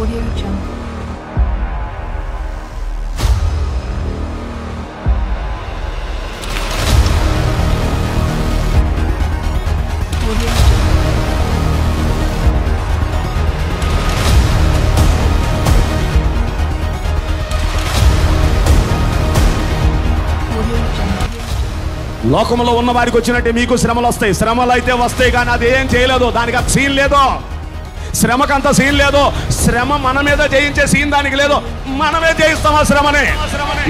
Audio Jungle. లోకంలో ఉన్న వారికి వచ్చినట్టే మీకు శ్రమలు వస్తాయి. శ్రమలు అయితే వస్తాయి కానీ అది ఏం చేయలేదు. దానికి సీన్ లేదు. శ్రమకంత సీన్ లేదు. శ్రమ మన మీద జయించే సీన్ దానికి లేదు. మనమే జయిస్తాం ఆ శ్రమని.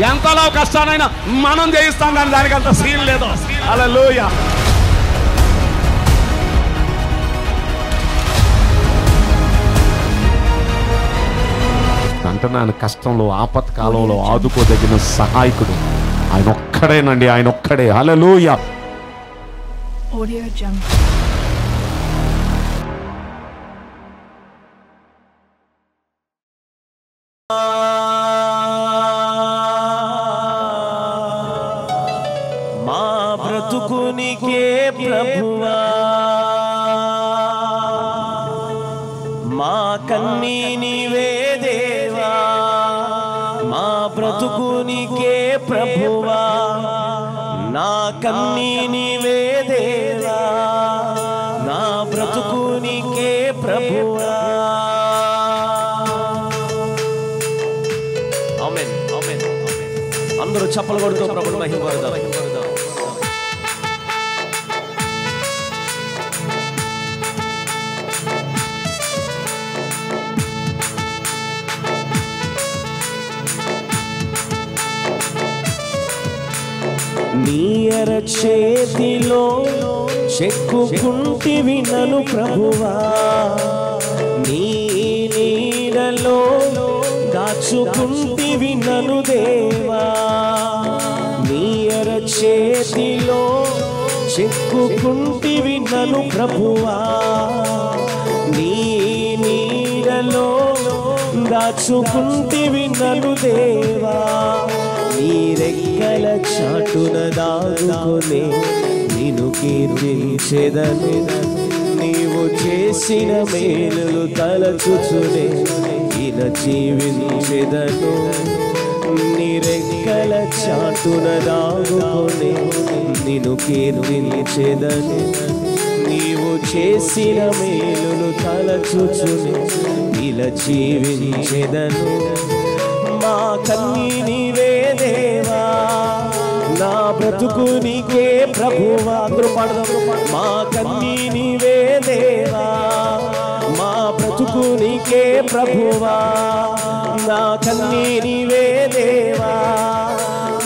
ఎంతలో కష్టానైనా మనం జయిస్తాం కానీ దానికి అంత సీన్ లేదు. అలా అంటున్నాను కష్టంలో ఆపత్కాలంలో ఆదుకోదగిన సహాయకుడు. ఆయన ఒక్కడేనండి ఆయన ఒక్కడే. హల్లెలూయా. Audio చప్పలు కొడుతూ ప్రభుని మహిమ పడదాం నీయర చేతిలో చెక్కుకుంటివి నను ప్రభువా. నీ నీడలో దాచుకుంటివి నను దేవా. చేతిలో చెక్కుకుంటివి నను ప్రభువా. నీ నీడలో దాచుకుంటివి నను దేవా. నీ రెక్కల చాటున దాగుకొని నిన్ను కీర్తించెదను నీవు చేసిన మేలులు తలచుచునే ఈయన జీవించెదను. చాటున దాగుకొని నిన్ను కీర్తించేదని నీవు చేసిన మేలులు తలచుచునే ఇలా జీవించేదను. మా కన్నీ నీవే దేవా నా బ్రతుకు నీకే ప్రభువా. అందరూ పాడదాం. మా కన్నీ నీవే దేవా మా బ్రతుకు నీకే ప్రభువా. నా కన్నీ నీవే దేవా.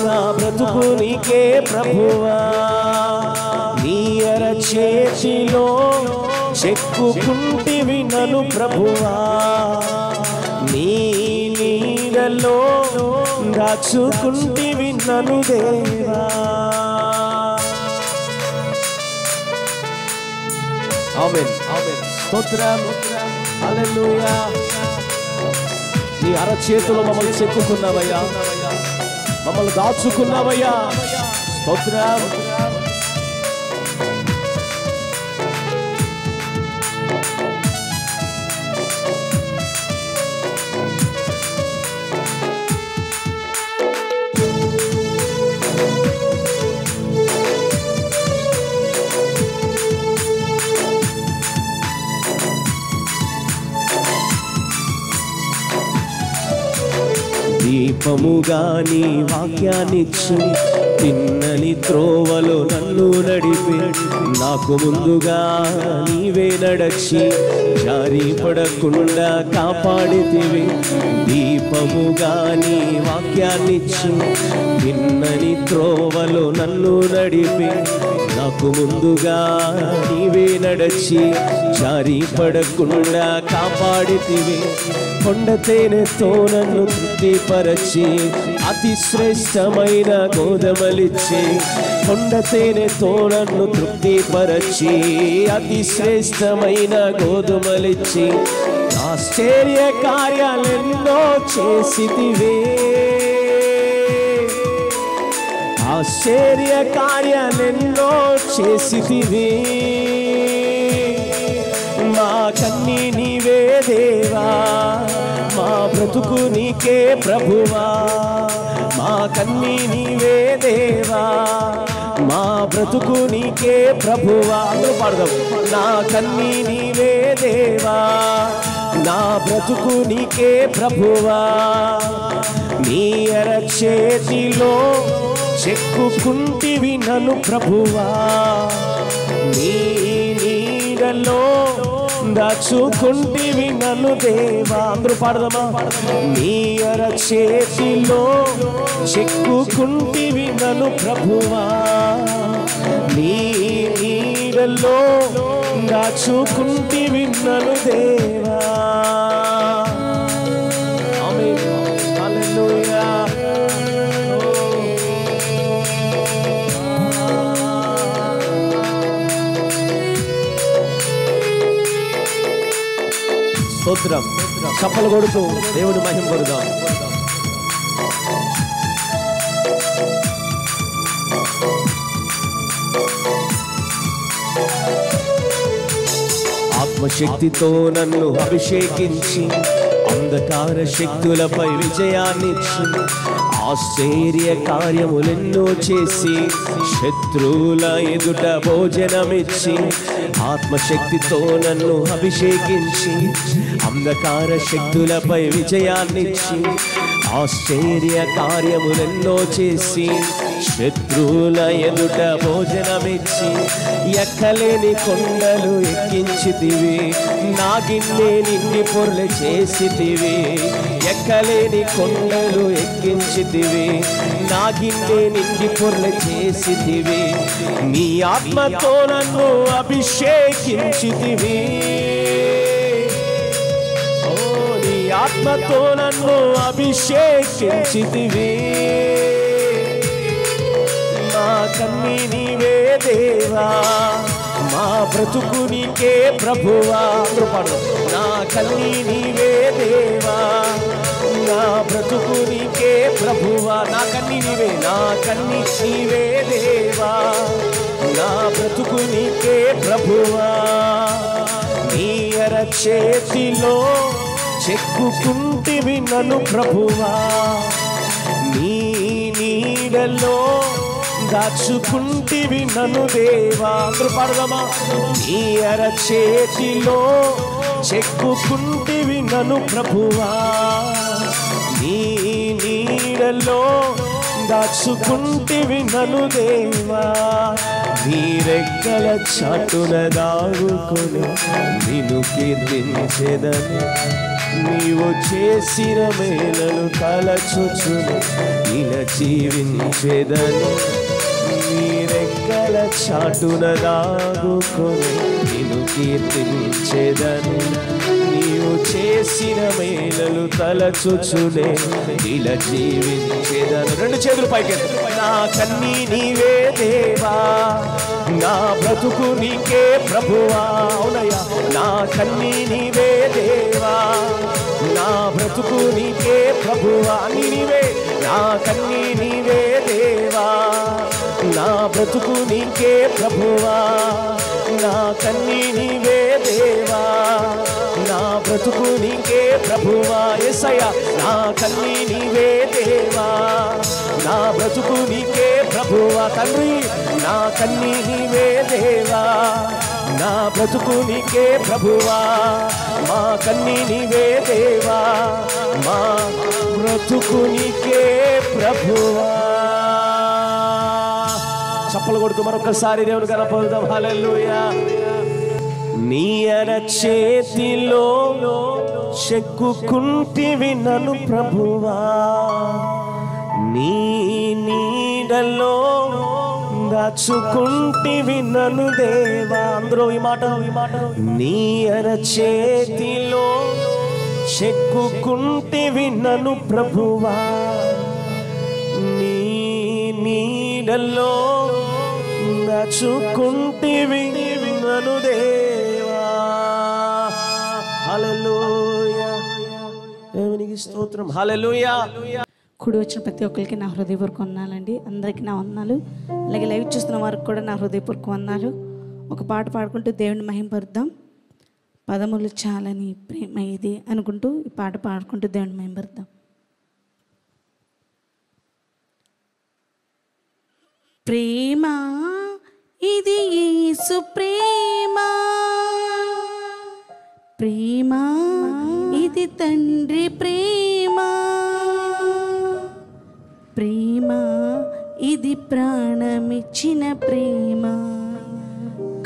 నా బ్రతుకు నీకే ప్రభువా. నీ అర చేతిలో చెక్కుకుంటివి నను ప్రభువా. నీ నీడలో దాచుకుంటివి నను దేవా. ఆమేన్. స్తోత్రం నీ అరచేతిలో మమ్మల్ని చెక్కుకున్నావయ్యా. మమ్మల్ని దాచుకున్నావయ్యా. స్తోత్రం. దీపముగా నీ వాక్యాన్నిచ్చు తిన్నని త్రోవలో నన్ను నడిపి నాకు ముందుగా నీవే నడచి జారి పడకుండా కాపాడితివి. దీపముగా నీ వాక్యాన్నిచ్చు తిన్నని త్రోవలో నన్ను నడిపి నాకు ముందుగా నీవే నడచి జారి పడకుండా కాపాడితివి. కొండ తేనెతో నన్ను తృప్తిపరచి అతి శ్రేష్టమైన గోధుమలిచ్చి కొండ తేనెతో నన్ను తృప్తిపరచి అతి శ్రేష్టమైన గోధుమలిచ్చి ఆశ్చర్య కార్యాలెన్నో చేసితివే. ఆశ్చర్య కార్యాలెన్నో చేసితివి. మా కన్నీ నీవే దేవా మా బ్రతుకు నీకే ప్రభువా. మా కన్నీ నీవే దేవా మా బ్రతుకు నీకే ప్రభువా. అందరూ పాడదాం. నా కన్నీ నీవే దేవా నా బ్రతుకు నీకే ప్రభువా. నీ అరచేతిలో చెక్కుకుంటివి నను ప్రభువా. నీ నీడలో దాచుకుంటివి నన్ను దేవా. అందరూ పాడదమా? నీ అరచేతిలో చెక్కుకుంటివి నన్ను ప్రభువా. నీ నీడలో దాచుకుంటివి నన్ను దేవా. స్తోత్రం. చప్పలు కొడుతూ దేవుని మహిమ కొడుదాం. ఆత్మశక్తితో నన్ను అభిషేకించి అంధకార శక్తులపై విజయాన్నిచ్చి ఆశ్చర్య కార్యములెన్నో చేసి శత్రువుల ఎదుట భోజనమిచ్చి ఆత్మశక్తితో నన్ను అభిషేకించి అంధకార శక్తులపై విజయాన్నిచ్చి ఆశ్చర్య కార్యములెన్నో చేసి శత్రువుల ఎదుట భోజనమిచ్చి ఎక్కలేని కొండలు ఎక్కించితివి నాగిన్నే నిండి పొర్లు చేసితివి ఎక్కలేని కొండలు ఎక్కించితివి నాగిన్నే నిండి పొర్లు చేసితివి నీ ఆత్మతో నన్ను అభిషేకించితివి. ఆత్మతో నన్ను అభిషేకించితివి. మా కన్ని నీవే దేవా మా బ్రతుకు నీకే ప్రభువా. అందరూ నా కన్ని నీవే దేవా నా బ్రతుకు నీకే ప్రభువా. నా కన్ని నీవే నా కన్ని నీవే దేవా నా బ్రతుకు నీకే ప్రభువా. నీ అరచేతిలో చెక్కుకుంటివి నన్ను ప్రభువా. నీ నీడలో దాచుకుంటివి నన్ను దేవా. అందరూ పాడదామా? నీ అరచేతిలో చెక్కుకుంటివి నన్ను ప్రభువా. నీ నీడలో దాచుకుంటివి నన్ను దేవా. నీరెక్కల చాటున దాగుకొని నిన్ను కీర్తించేదని. నీవు చేసిన మేలను తలచుచును ఇలా జీవించేదని నీరెక్కల చాటున దాగుకొని నేను కీర్తించేదని నీవు చేసిన మేలలు తలచుచునే ఇలా జీవించేదని రెండు చేతులు పైకి నా కన్నీ నీవే దేవా నా బ్రతుకు నీకే ప్రభువా. అవునయ్యా నా కన్నీ నీవే దేవా. నా బ్రతుకు నీకే ప్రభువా నీవే నా కన్నీ నీవే దేవా. నా బ్రతుకు నీకే ప్రభువా నా కన్నీ నీవే దేవా. నా బ్రతుకు నీకే ప్రభువా ఎసయ నా కన్నీ నీవే దేవా. నా బ్రతుకు నీకే ప్రభువా తండ్రి నా కన్నీ నీవే దేవా. నా బ్రతుకు నీకే ప్రభువా. మా కన్ని నీవే దేవా మా బ్రతుకునికే ప్రభువా. చప్పలు కొడుకు మరొకసారి దేవుని కనపడదాం హల్లెలూయా. నీ అరచేతిలో చెక్కుకుంటివి నన్ను ప్రభువా. నీ నీడలో దాచుకుంటివి నన్ను దేవా. అందరూ ఈ మాట ఈ మాట నీ అరచేతిలో చెక్కుకుంటివి నన్ను ప్రభువా. నీ నీడలో దాచుకుంటివి నన్ను దేవా. హలలోయ దేవునికి స్తోత్రం. హలలుయా కూడి వచ్చిన ప్రతి ఒక్కరికి నా హృదయపూర్వక వందాలండి అందరికీ నా వందనాలు. అలాగే లైవ్ చూస్తున్న వారికి కూడా నా హృదయపూర్వక వందాలు ఒక పాట పాడుకుంటూ దేవుని మహింపరుద్దాం పదములు చాలని ప్రేమ ఇది అనుకుంటూ ఈ పాట పాడుకుంటూ దేవుని మహింపరుద్దాం ప్రేమ ఇది యేసు ప్రేమ. ప్రేమ ఇది తండ్రి ప్రేమ. ప్రేమ ఇది ప్రాణమిచ్చిన ప్రేమ.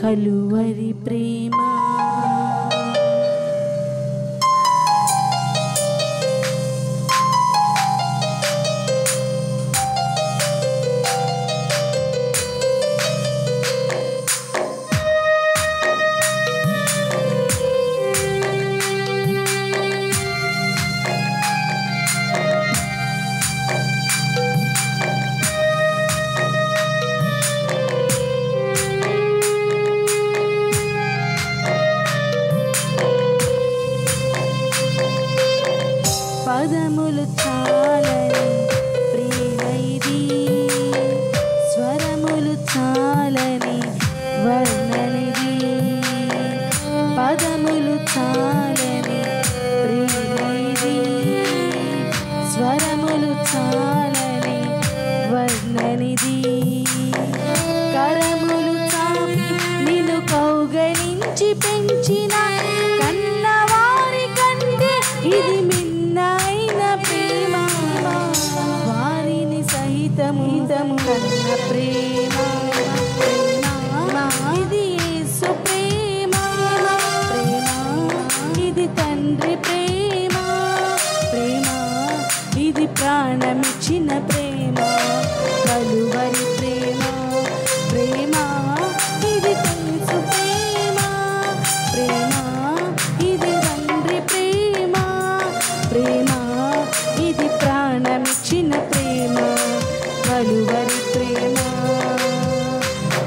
కలువరి ప్రేమ. ప్రాణమిచ్చిన ప్రేమ కలువరి ప్రేమ ప్రేమ ఇది తెలుసు ప్రేమ ప్రేమ ఇది తండ్రి ప్రేమ ప్రేమ ఇది ప్రాణమిచ్చిన ప్రేమ కలువరి ప్రేమ.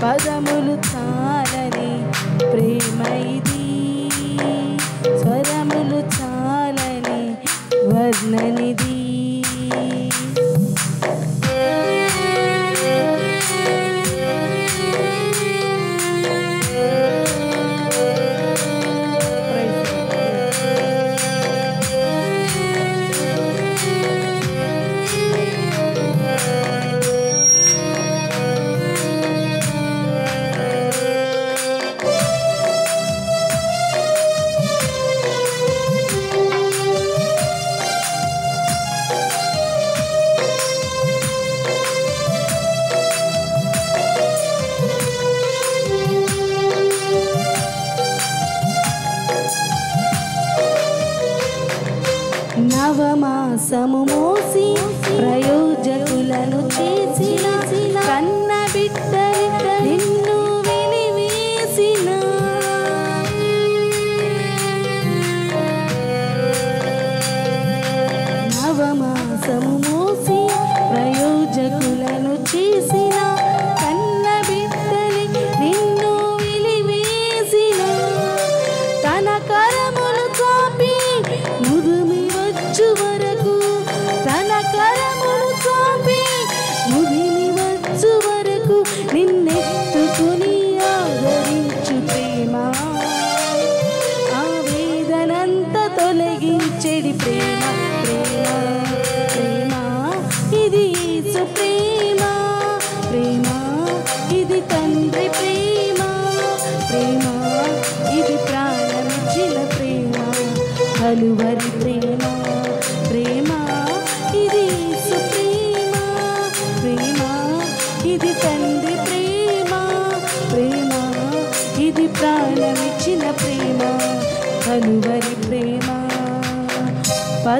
పదములు చాలని ప్రేమ ఇది. స్వరములు చాలని వర్ణనిది.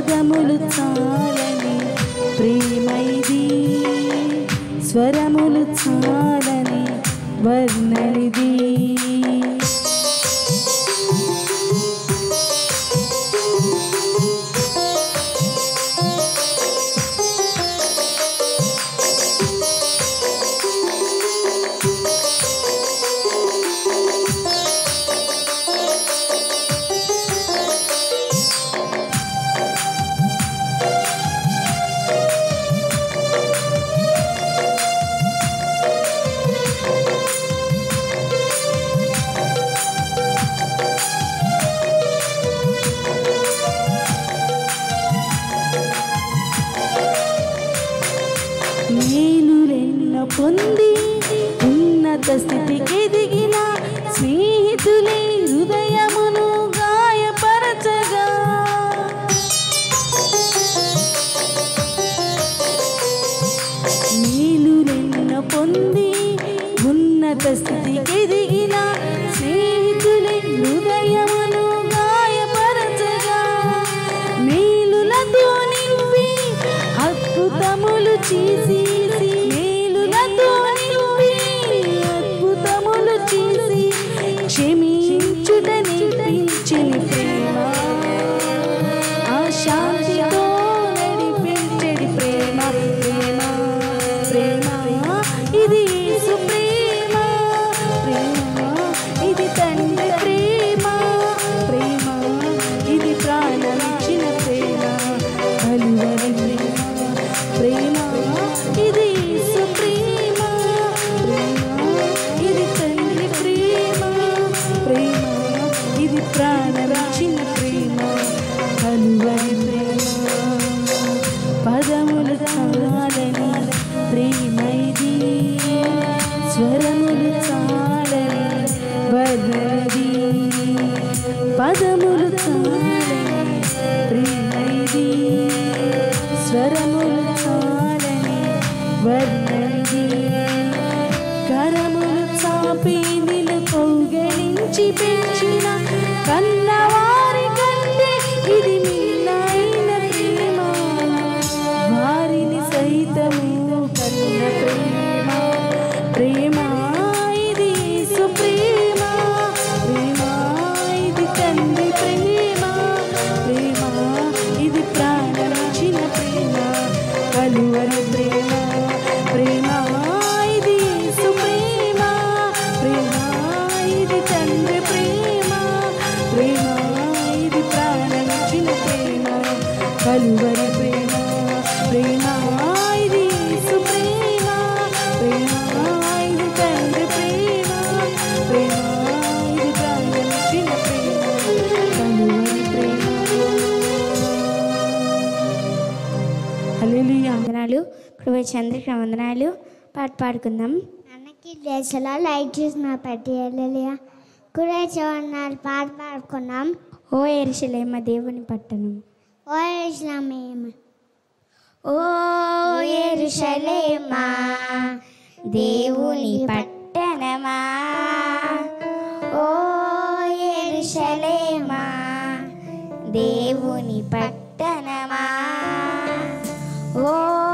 పదములు పొంది ఉన్నత స్థితికి ఎదిగిన స్నేహితులే హృదయమును గాయపరచగా. నీలు నిన్న పొంది ఉన్నత స్థితికి ఎదిగిన స్నేహితులే హృదయమును గాయపరచగా. నీలులతో నింపి అద్భుతములు చేసి శ్రీకృష్ణ వందనాలు. పాట పాడుకుందాం. అన్నకి దేశలో లైట్ చూసిన పట్టి వెళ్ళలేయా. కురే పాట పాడుకున్నాం ఓ ఎరుసలేమ దేవుని పట్టణం. ఓ ఎరుసలేమ. ఓ ఎరుసలేమా దేవుని పట్టణమా? ఓ ఎరుసలేమా దేవుని పట్టణమా? ఓ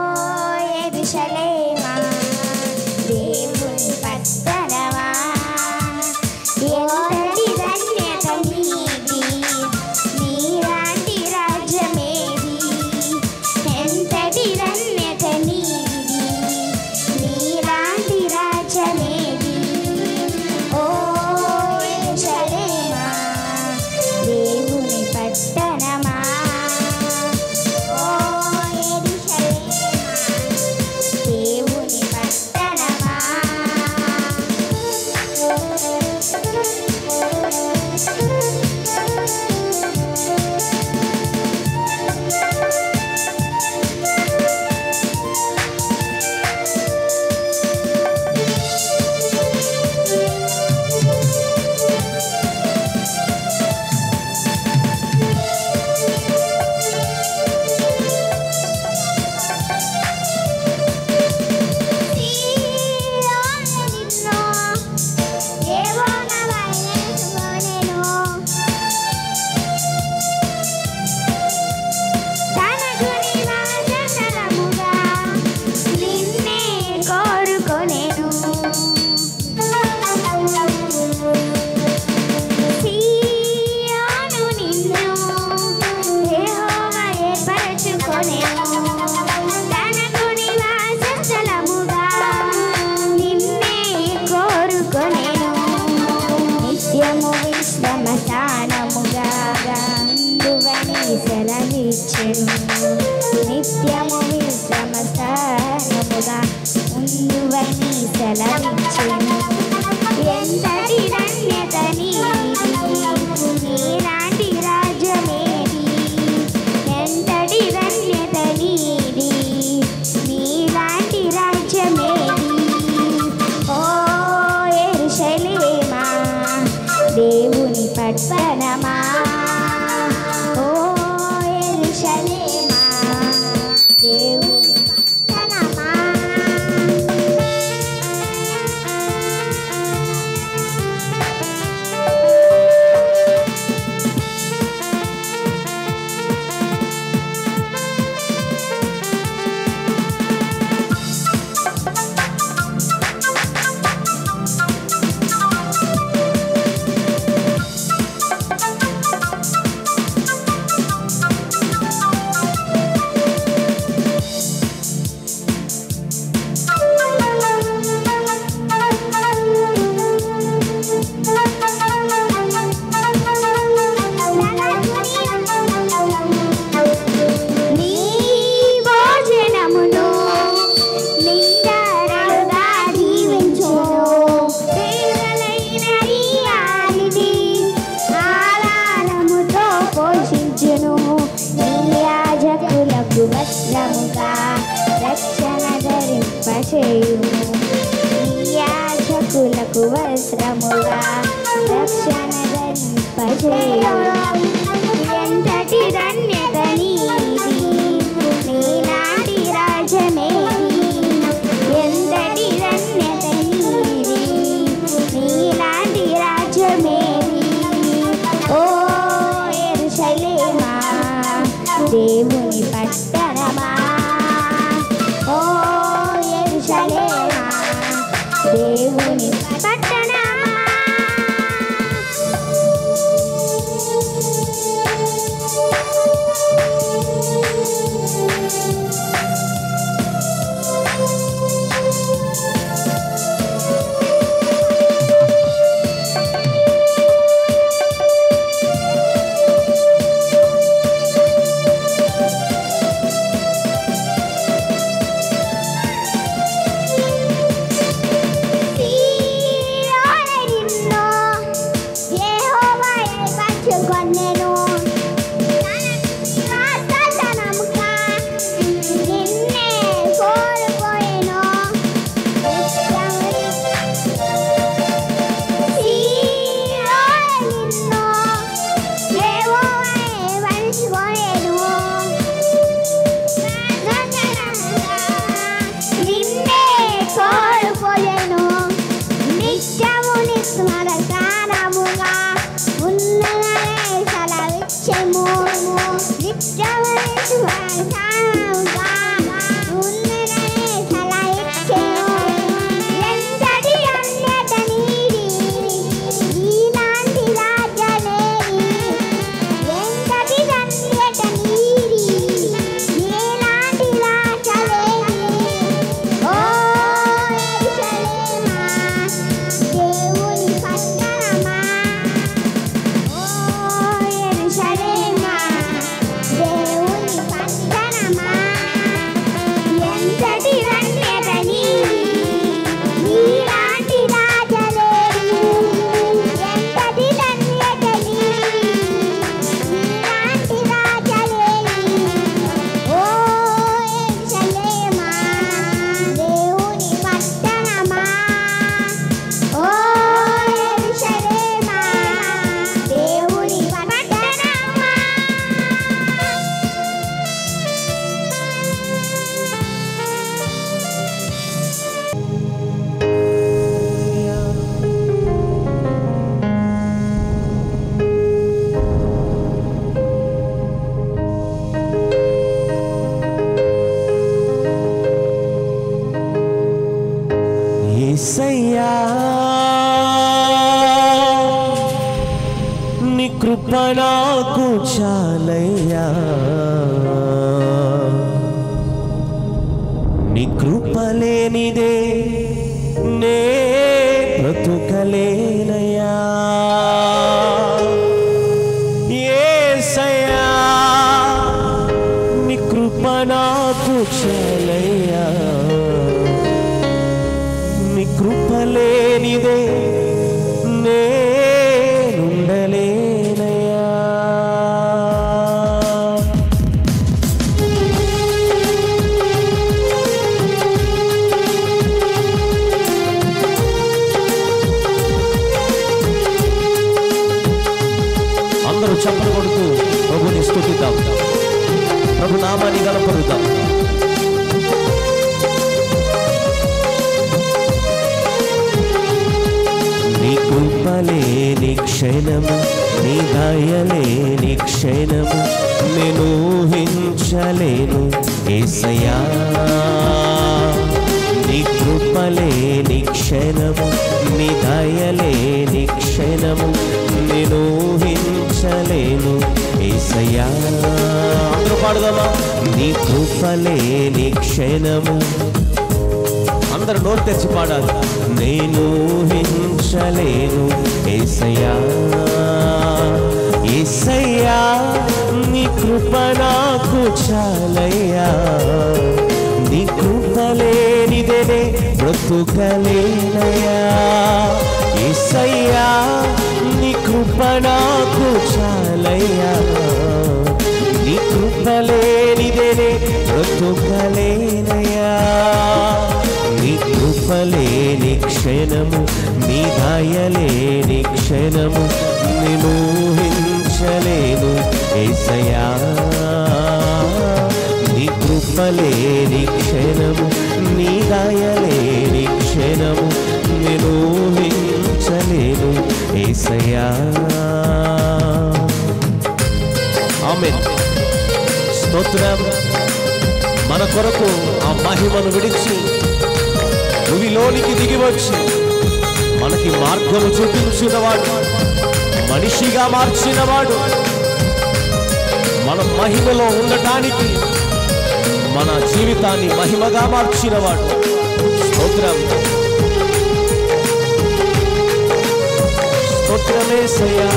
స్తోత్రమేసయ్యా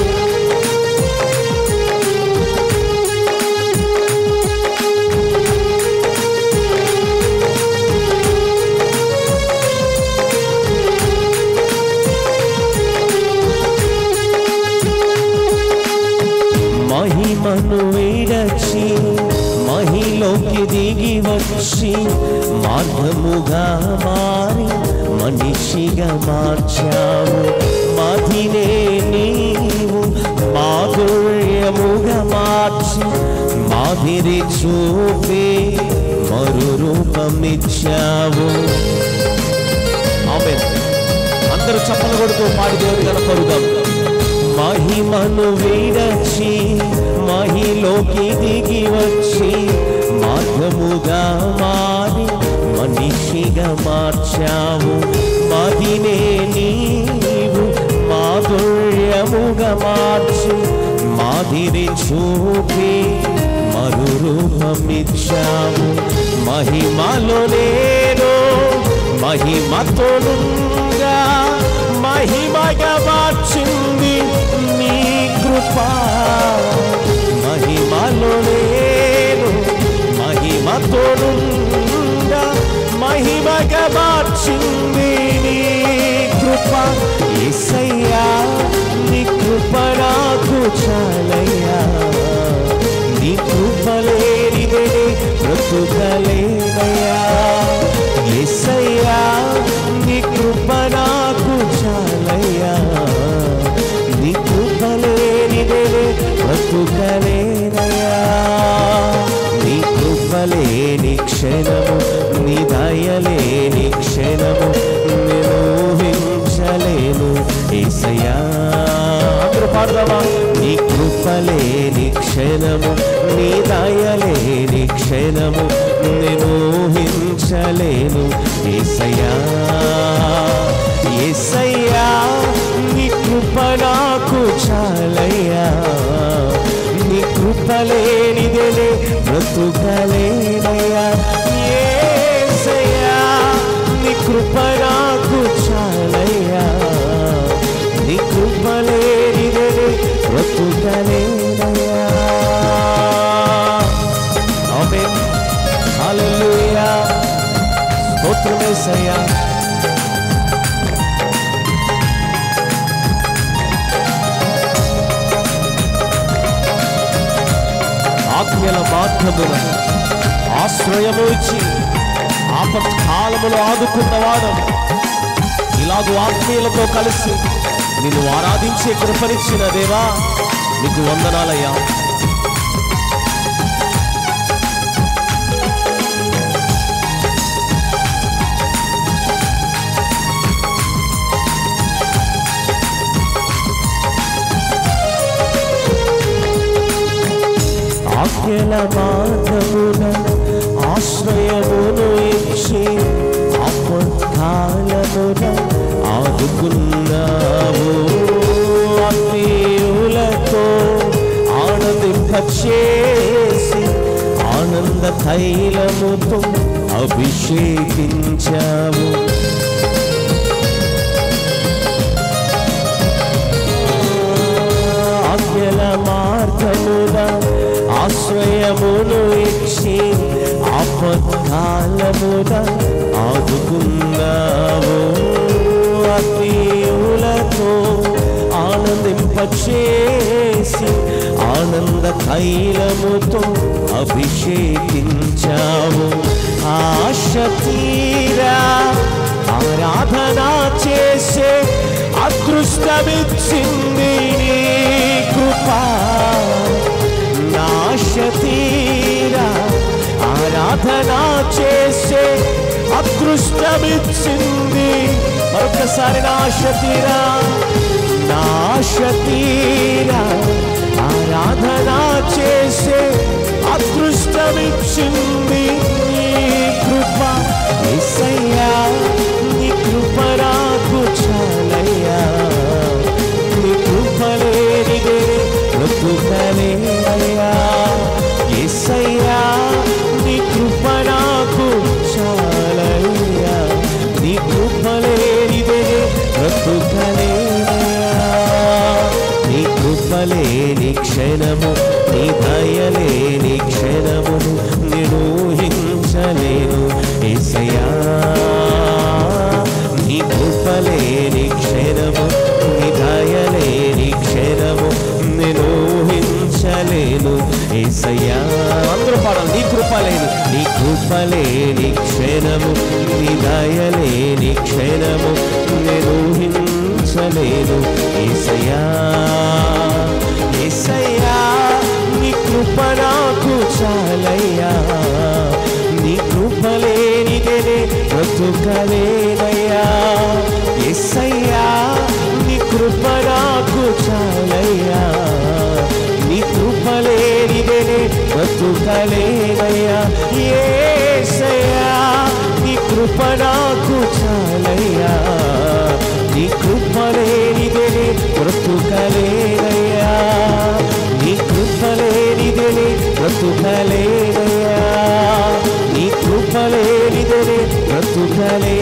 మహిమను విడచి మహిలోకి దిగి వచ్చి మార్గముగా మారి మనిషిగా మార్చావు మదినే నీవు మాధుర్యముగా మార్చి మాదిరి చూపి మరు రూపమిచ్చావు ఆమె అందరూ చప్పలు కొడుతూ పాడి దేవుని కనపరుదాం మహిమను విడచి మహిలోకి దిగి వచ్చి మార్గముగా మారి మనిషిగా మార్చావు. మదినే నీవు తుల్యముగా మార్చి మాదిరి చూపి మరు రూపమిచ్చావు మహిమలో నేను మహిమతోనుగా మహిమగా మార్చింది నీ కృప. మహిమలో నేను మహిమతోనుగా మహిమగా మార్చింది నీ కృప ఏసయ్యా నీ కృప నాకు చాలయ్యా. నీ కృప కృపలేనిదే బ్రతుకలేనయ్యా ఏసయ్యా నీ కృప నాకు చాలయ్యా. నీ కృప కృపలేనిదే బ్రతుకలేనయ్యా నీ కృప లేని క్షణము నీ దయలేని ఊహించలేను ఏసయ్యా. అందరూ పాడదామా? నీ కృపలేని క్షణము నీ దయలేని క్షణము నేను ఊహించలేను ఏసయ్యా. ఏసయ్యా నీ కృప నాకు చాలయ్యా. నీ కృప లేనిదే బ్రతుకలేనయ్యా. ఏసయ్యా నీ కృప నాకు కృప లేనిదే బ్రతుకలేనయ్యా ఆమేన్. హల్లెలూయా. స్తోత్రమేసయ్యా ఆజ్ఞల మార్గమున ఆశ్రయము ఇచ్చి ఆపత్కాలములో ఆదుకున్నవాడు ఇలాగూ ఆత్మీయులతో కలిసి నిన్ను ఆరాధించే కృపనిచ్చిన దేవా నీకు వందనాలయ్యా. ఆజ్ఞల మార్గమున ఆశ్రయమును ఇచ్చి ఆపత్కాలమున ఆదుకున్నావు. ఆత్మీయులతో ఆనందింపచేసి ఆనంద తైలముతో అభిషేకించావు. ఆజ్ఞల మార్గముగా ఆశ్రయమును ఇచ్చి ఆపత్కాలమున ఆదుకున్నావు అతీయులతో ఆనందింపచేసి ఆనంద తైలముతో అభిషేకించావు. ఆశ తీరా ఆరాధన చేసే అదృష్టమిచ్చింది నీ కృప. కృపా నాశ తీరా సాధన చేసే అదృష్టమిచ్చింది. మరొకసారి నాశ తీరా నాశ తీరా ఆరాధన చేసే అదృష్టమిచ్చింది. నీ కృప ఏసయ్యా నీ కృప నాకు చాలయ్యా. నీ కృపలేనిదే బ్రతుకలేనయ్యా. ఏసయ్యా చాలయ్యా నీ కృపలేనిదే బ్రతుకలేనయ్యా నీ కృపలేని క్షణము నీ దయలేని క్షణమును నేను నీ కృపలేని క్షణము నీ దయలేని ఏసయ్యా. అందరూ పాడాలి నీ కృపలేని. నీ కృపలేని క్షణము నీ దయలేని క్షణము నేను ఊహించలేను. ఏసయ్యా ఏసయ్యా నీ కృప నాకు చాలయ్యా. నీ కృపలేనిదే బ్రతుకలేనయ్యా. ఎస్సయ్యా నీ కృప నాకు చాలయ్యా. బ్రతుకలేనయ్యా ఏసయ్యా నీ కృప నాకు చాలయ్యా. నీ కృపలేనిదే బ్రతుకలేదయ్యా నీ కృపలేనిదే బ్రతుకలేదయ్యా నీ కృపలేనిదే బ్రతుకలే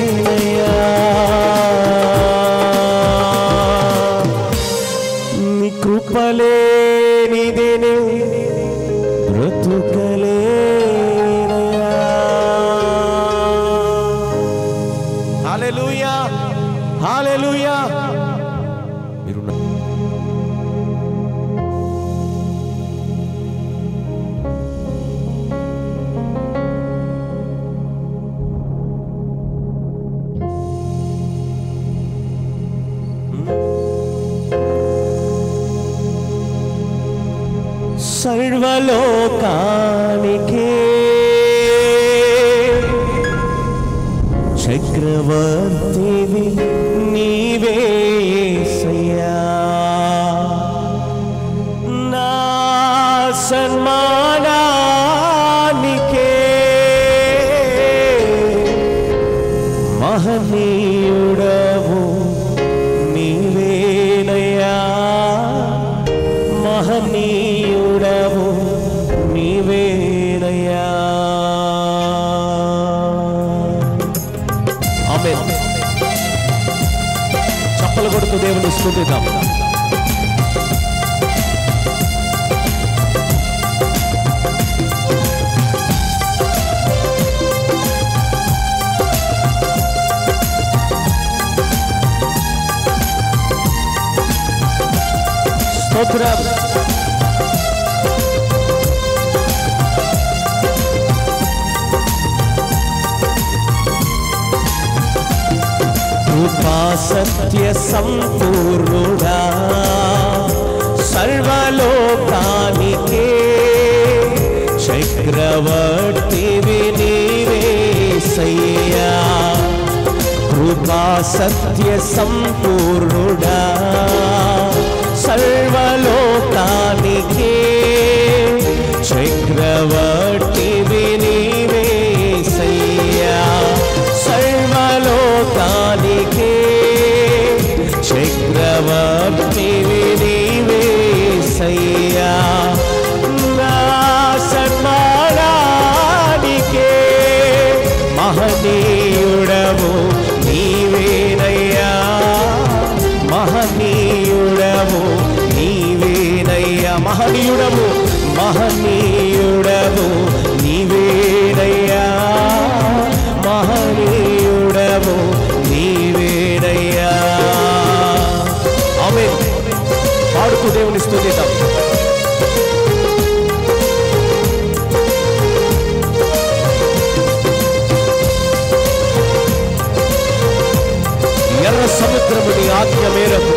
ఆజ్ఞ మేరకు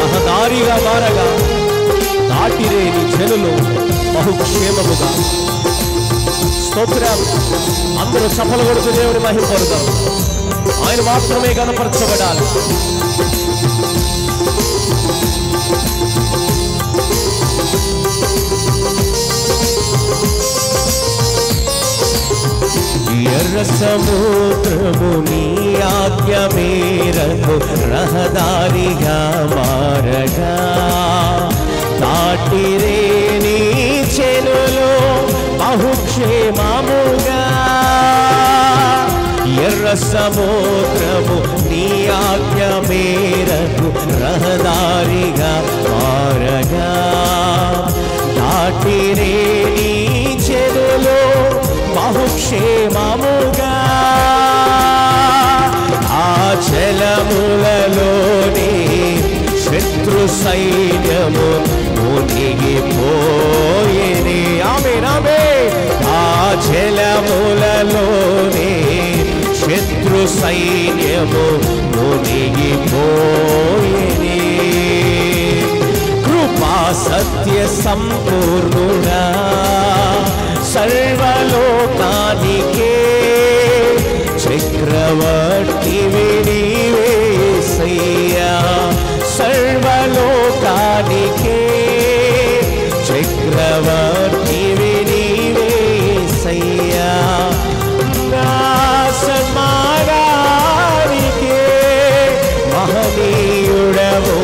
రహదారిగా మారగా దాటిరేని జనులు బహుక్షేమముగా. స్తోత్రం. అందరూ చప్పలు కొడుతూ దేవుని మహింపరుదాం ఆయన మాత్రమే కనపరచబడాలి ఎర్ర సముద్రము నీ ఆజ్ఞ మేరకు రహదారిగా మారగా దాటిరే నీ చెలులో బహుక్షేమముగా ఎర్ర సముద్రము నీ ఆజ్ఞ మేరకు రహదారిగా మారగా దాటిరే నీ బహుక్షేమముగా ఆ జలములలోని శత్రు సైన్యము మునిగిపోయేని. ఆమె ఆమె ఆ జలములలోని శత్రు సైన్యము మునిగిపోయేని. కృపా సత్య సంపూర్ణుడా. సర్వలోకానికే. చక్రవర్తి వినివేసయ్యా సర్వలోకానికే. చక్రవర్తి వినివేసయ్యా నా సన్మానానికే మహనీయుడవు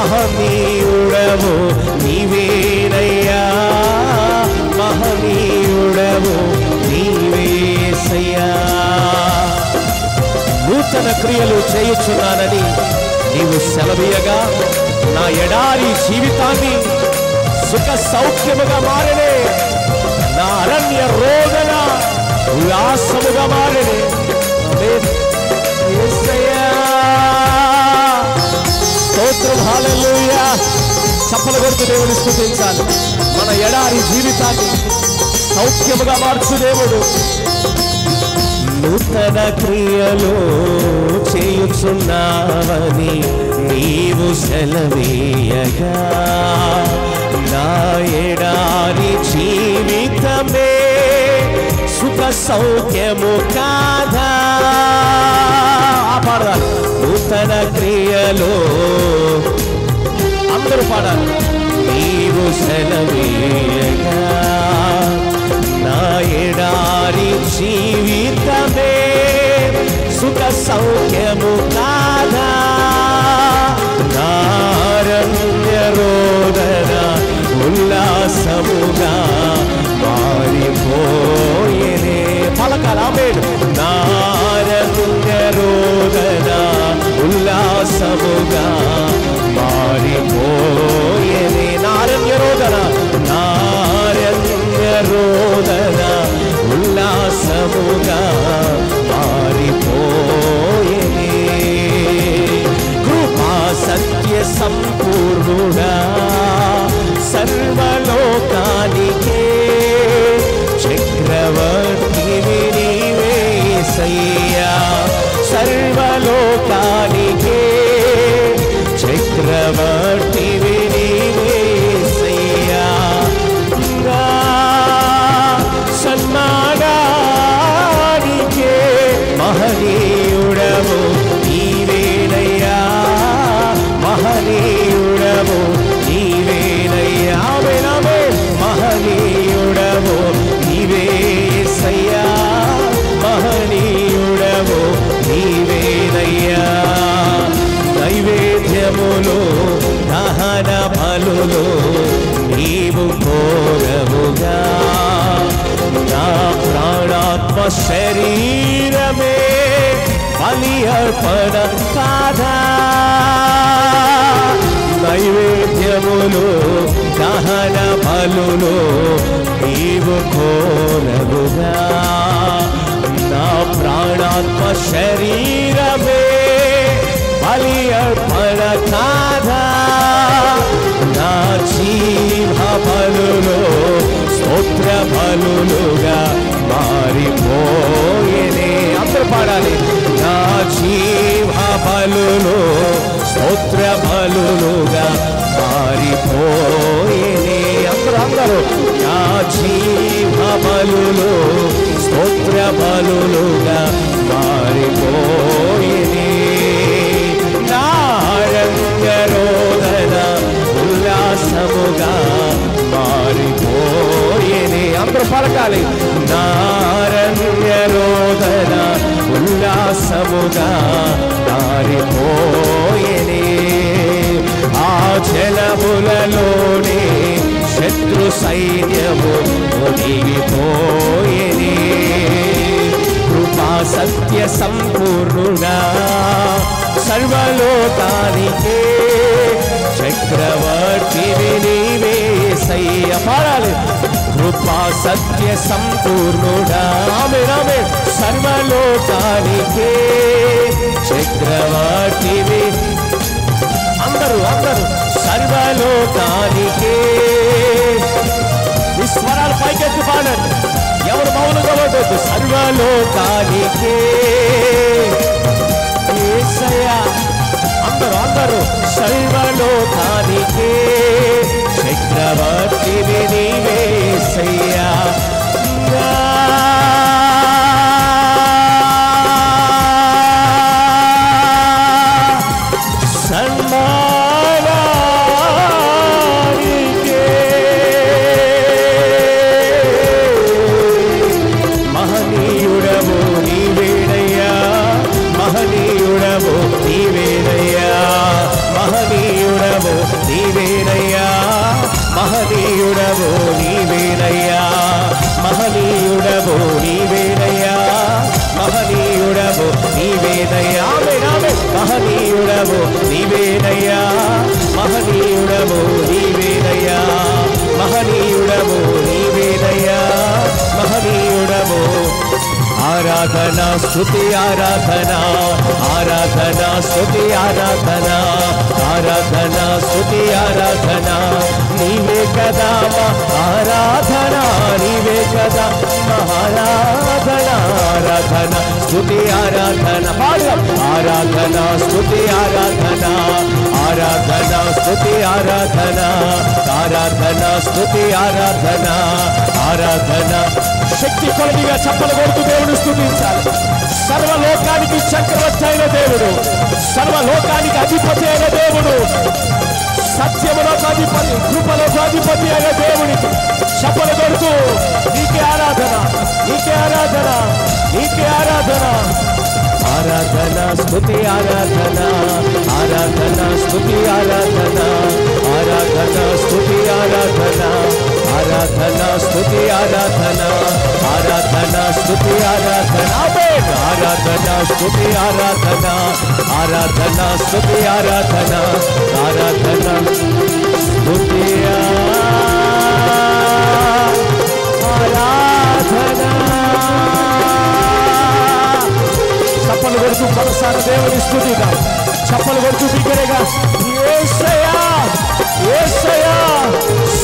మహనీయుడవు నీవేనయ్యా. మహనీయుడవు నీవేసయ్యా. నూతన క్రియలు చేయుచున్నానని నీవు సెలవీయగా నా ఎడారి జీవితాన్ని సుఖ సౌఖ్యముగా మారనే. నా అరణ్య రోదన ఉల్లాసముగా మారనే. స్తోత్రం చప్పల కొడుకు దేవుని స్థుతించాలి. మన ఎడారి జీవితాన్ని సౌఖ్యముగా మార్చు దేవుడు. నూతన క్రియలు చేయుచున్నావని నీవు సెలవీయగా. నా ఎడారి జీవితమే సుఖ సౌఖ్యము కాదా. ఆ నూతన క్రియలో అందరూ పాడాలి. నీవు సెలవీయగా నా ఎడారి జీవితమే సుఖ సౌఖ్యము కాదా? నారణ్య రోదన ఉల్లాసముగా మారిపోయేనే. పలకలామేడు మారిపోయేనే నారణ్య రోదన? నారణ్య రోదన ఉల్లాసముగా మారిపోయేనే కృపా సత్య సంపూర్ణుడా సర్వలోకానికే చక్రవర్తి నీవేసయ్యా సర్వలోకానికే చక్రవర్తి మన బలులు నీవు కోరవుగా నా ప్రాణాత్మ శరీరమే బలి అర్పణ కాదా. నైవేద్యములు దహన బలులు నీవు కోరవుగా నా ప్రాణాత్మ శరీరమే బలి అర్పణ కాదా నా జీవ బలులో స్తోత్ర బలులుగా మారిపోయేనే అందరూ పాడాలి. పాడాలి నా జీవ బలులు స్తోత్ర బలులుగా మారిపోయేనే. అందరూ అందరూ నా జీవ బలులు స్తోత్ర బలులుగా మారిపోయేనే. ఉల్లాసముగా మారిపోయేనే. అందరూ పలకాలి నారణ్యరోదన ఉల్లాసముగా మారిపోయేనే. ఆ జలములలోనే శత్రు సైన్యము ఒడిగిపోయేనే కృపా సత్య సంపూర్ణుడా సర్వలోకానికే కృపా సత్య సంపూర్ణుడా ఆమె ఆమె సర్వలోకానికే చక్రవర్తివి. అందరూ అందరూ. సర్వలోకానికే. ఈ స్వరాలు పైకెత్తి పాడండి ఎవరు మౌనంగా ఉండొద్దు సర్వలోకానికే. అందరూ అందరూ. సర్వలోకానికే. చక్రవర్తి నీవే ఆరాధన స్తుతి ఆరాధన ఆరాధన స్తుతి ఆరాధన ఆరాధన స్తుతి ఆరాధన నీవే కదా మా ఆరాధన నీవే కదా మహారాధన ఆరాధన స్తుతి ఆరాధన పాడదాం. ఆరాధన స్తుతి ఆరాధన ఆరాధన స్తుతి ఆరాధన ఆరాధన స్తుతి ఆరాధన ఆరాధన శక్తి కొలదిగా చెప్పలు కొడుతూ దేవుడు స్థుతించాలి. సర్వలోకానికి చక్రవర్తి అయిన దేవుడు సర్వలోకానికి అధిపతి అయిన దేవుడు సత్యములకు అధిపతి కృపలకు అధిపతి అయిన దేవునికి చెప్పలు కొడుతూ నీకే ఆరాధన నీకే ఆరాధన నీకే ఆరాధన. ఆరాధన స్థుతి ఆరాధన ఆరాధన స్థుతి ఆరాధన ఆరాధన స్థుతి ఆరాధన. ఆరాధన స్తుతి ఆరాధన ఆరాధన స్తుతి ఆరాధన ఆమేన్. ఆరాధన స్తుతి ఆరాధన ఆరాధన స్తుతి ఆరాధన ఆరాధన స్తుతి ఆరాధన చప్పలు కొడుతూ మనసార దేవుని స్థుతిగా చప్పలు కొడుతూ బిగ్గరగా యేసయ్యా యేసయ్యా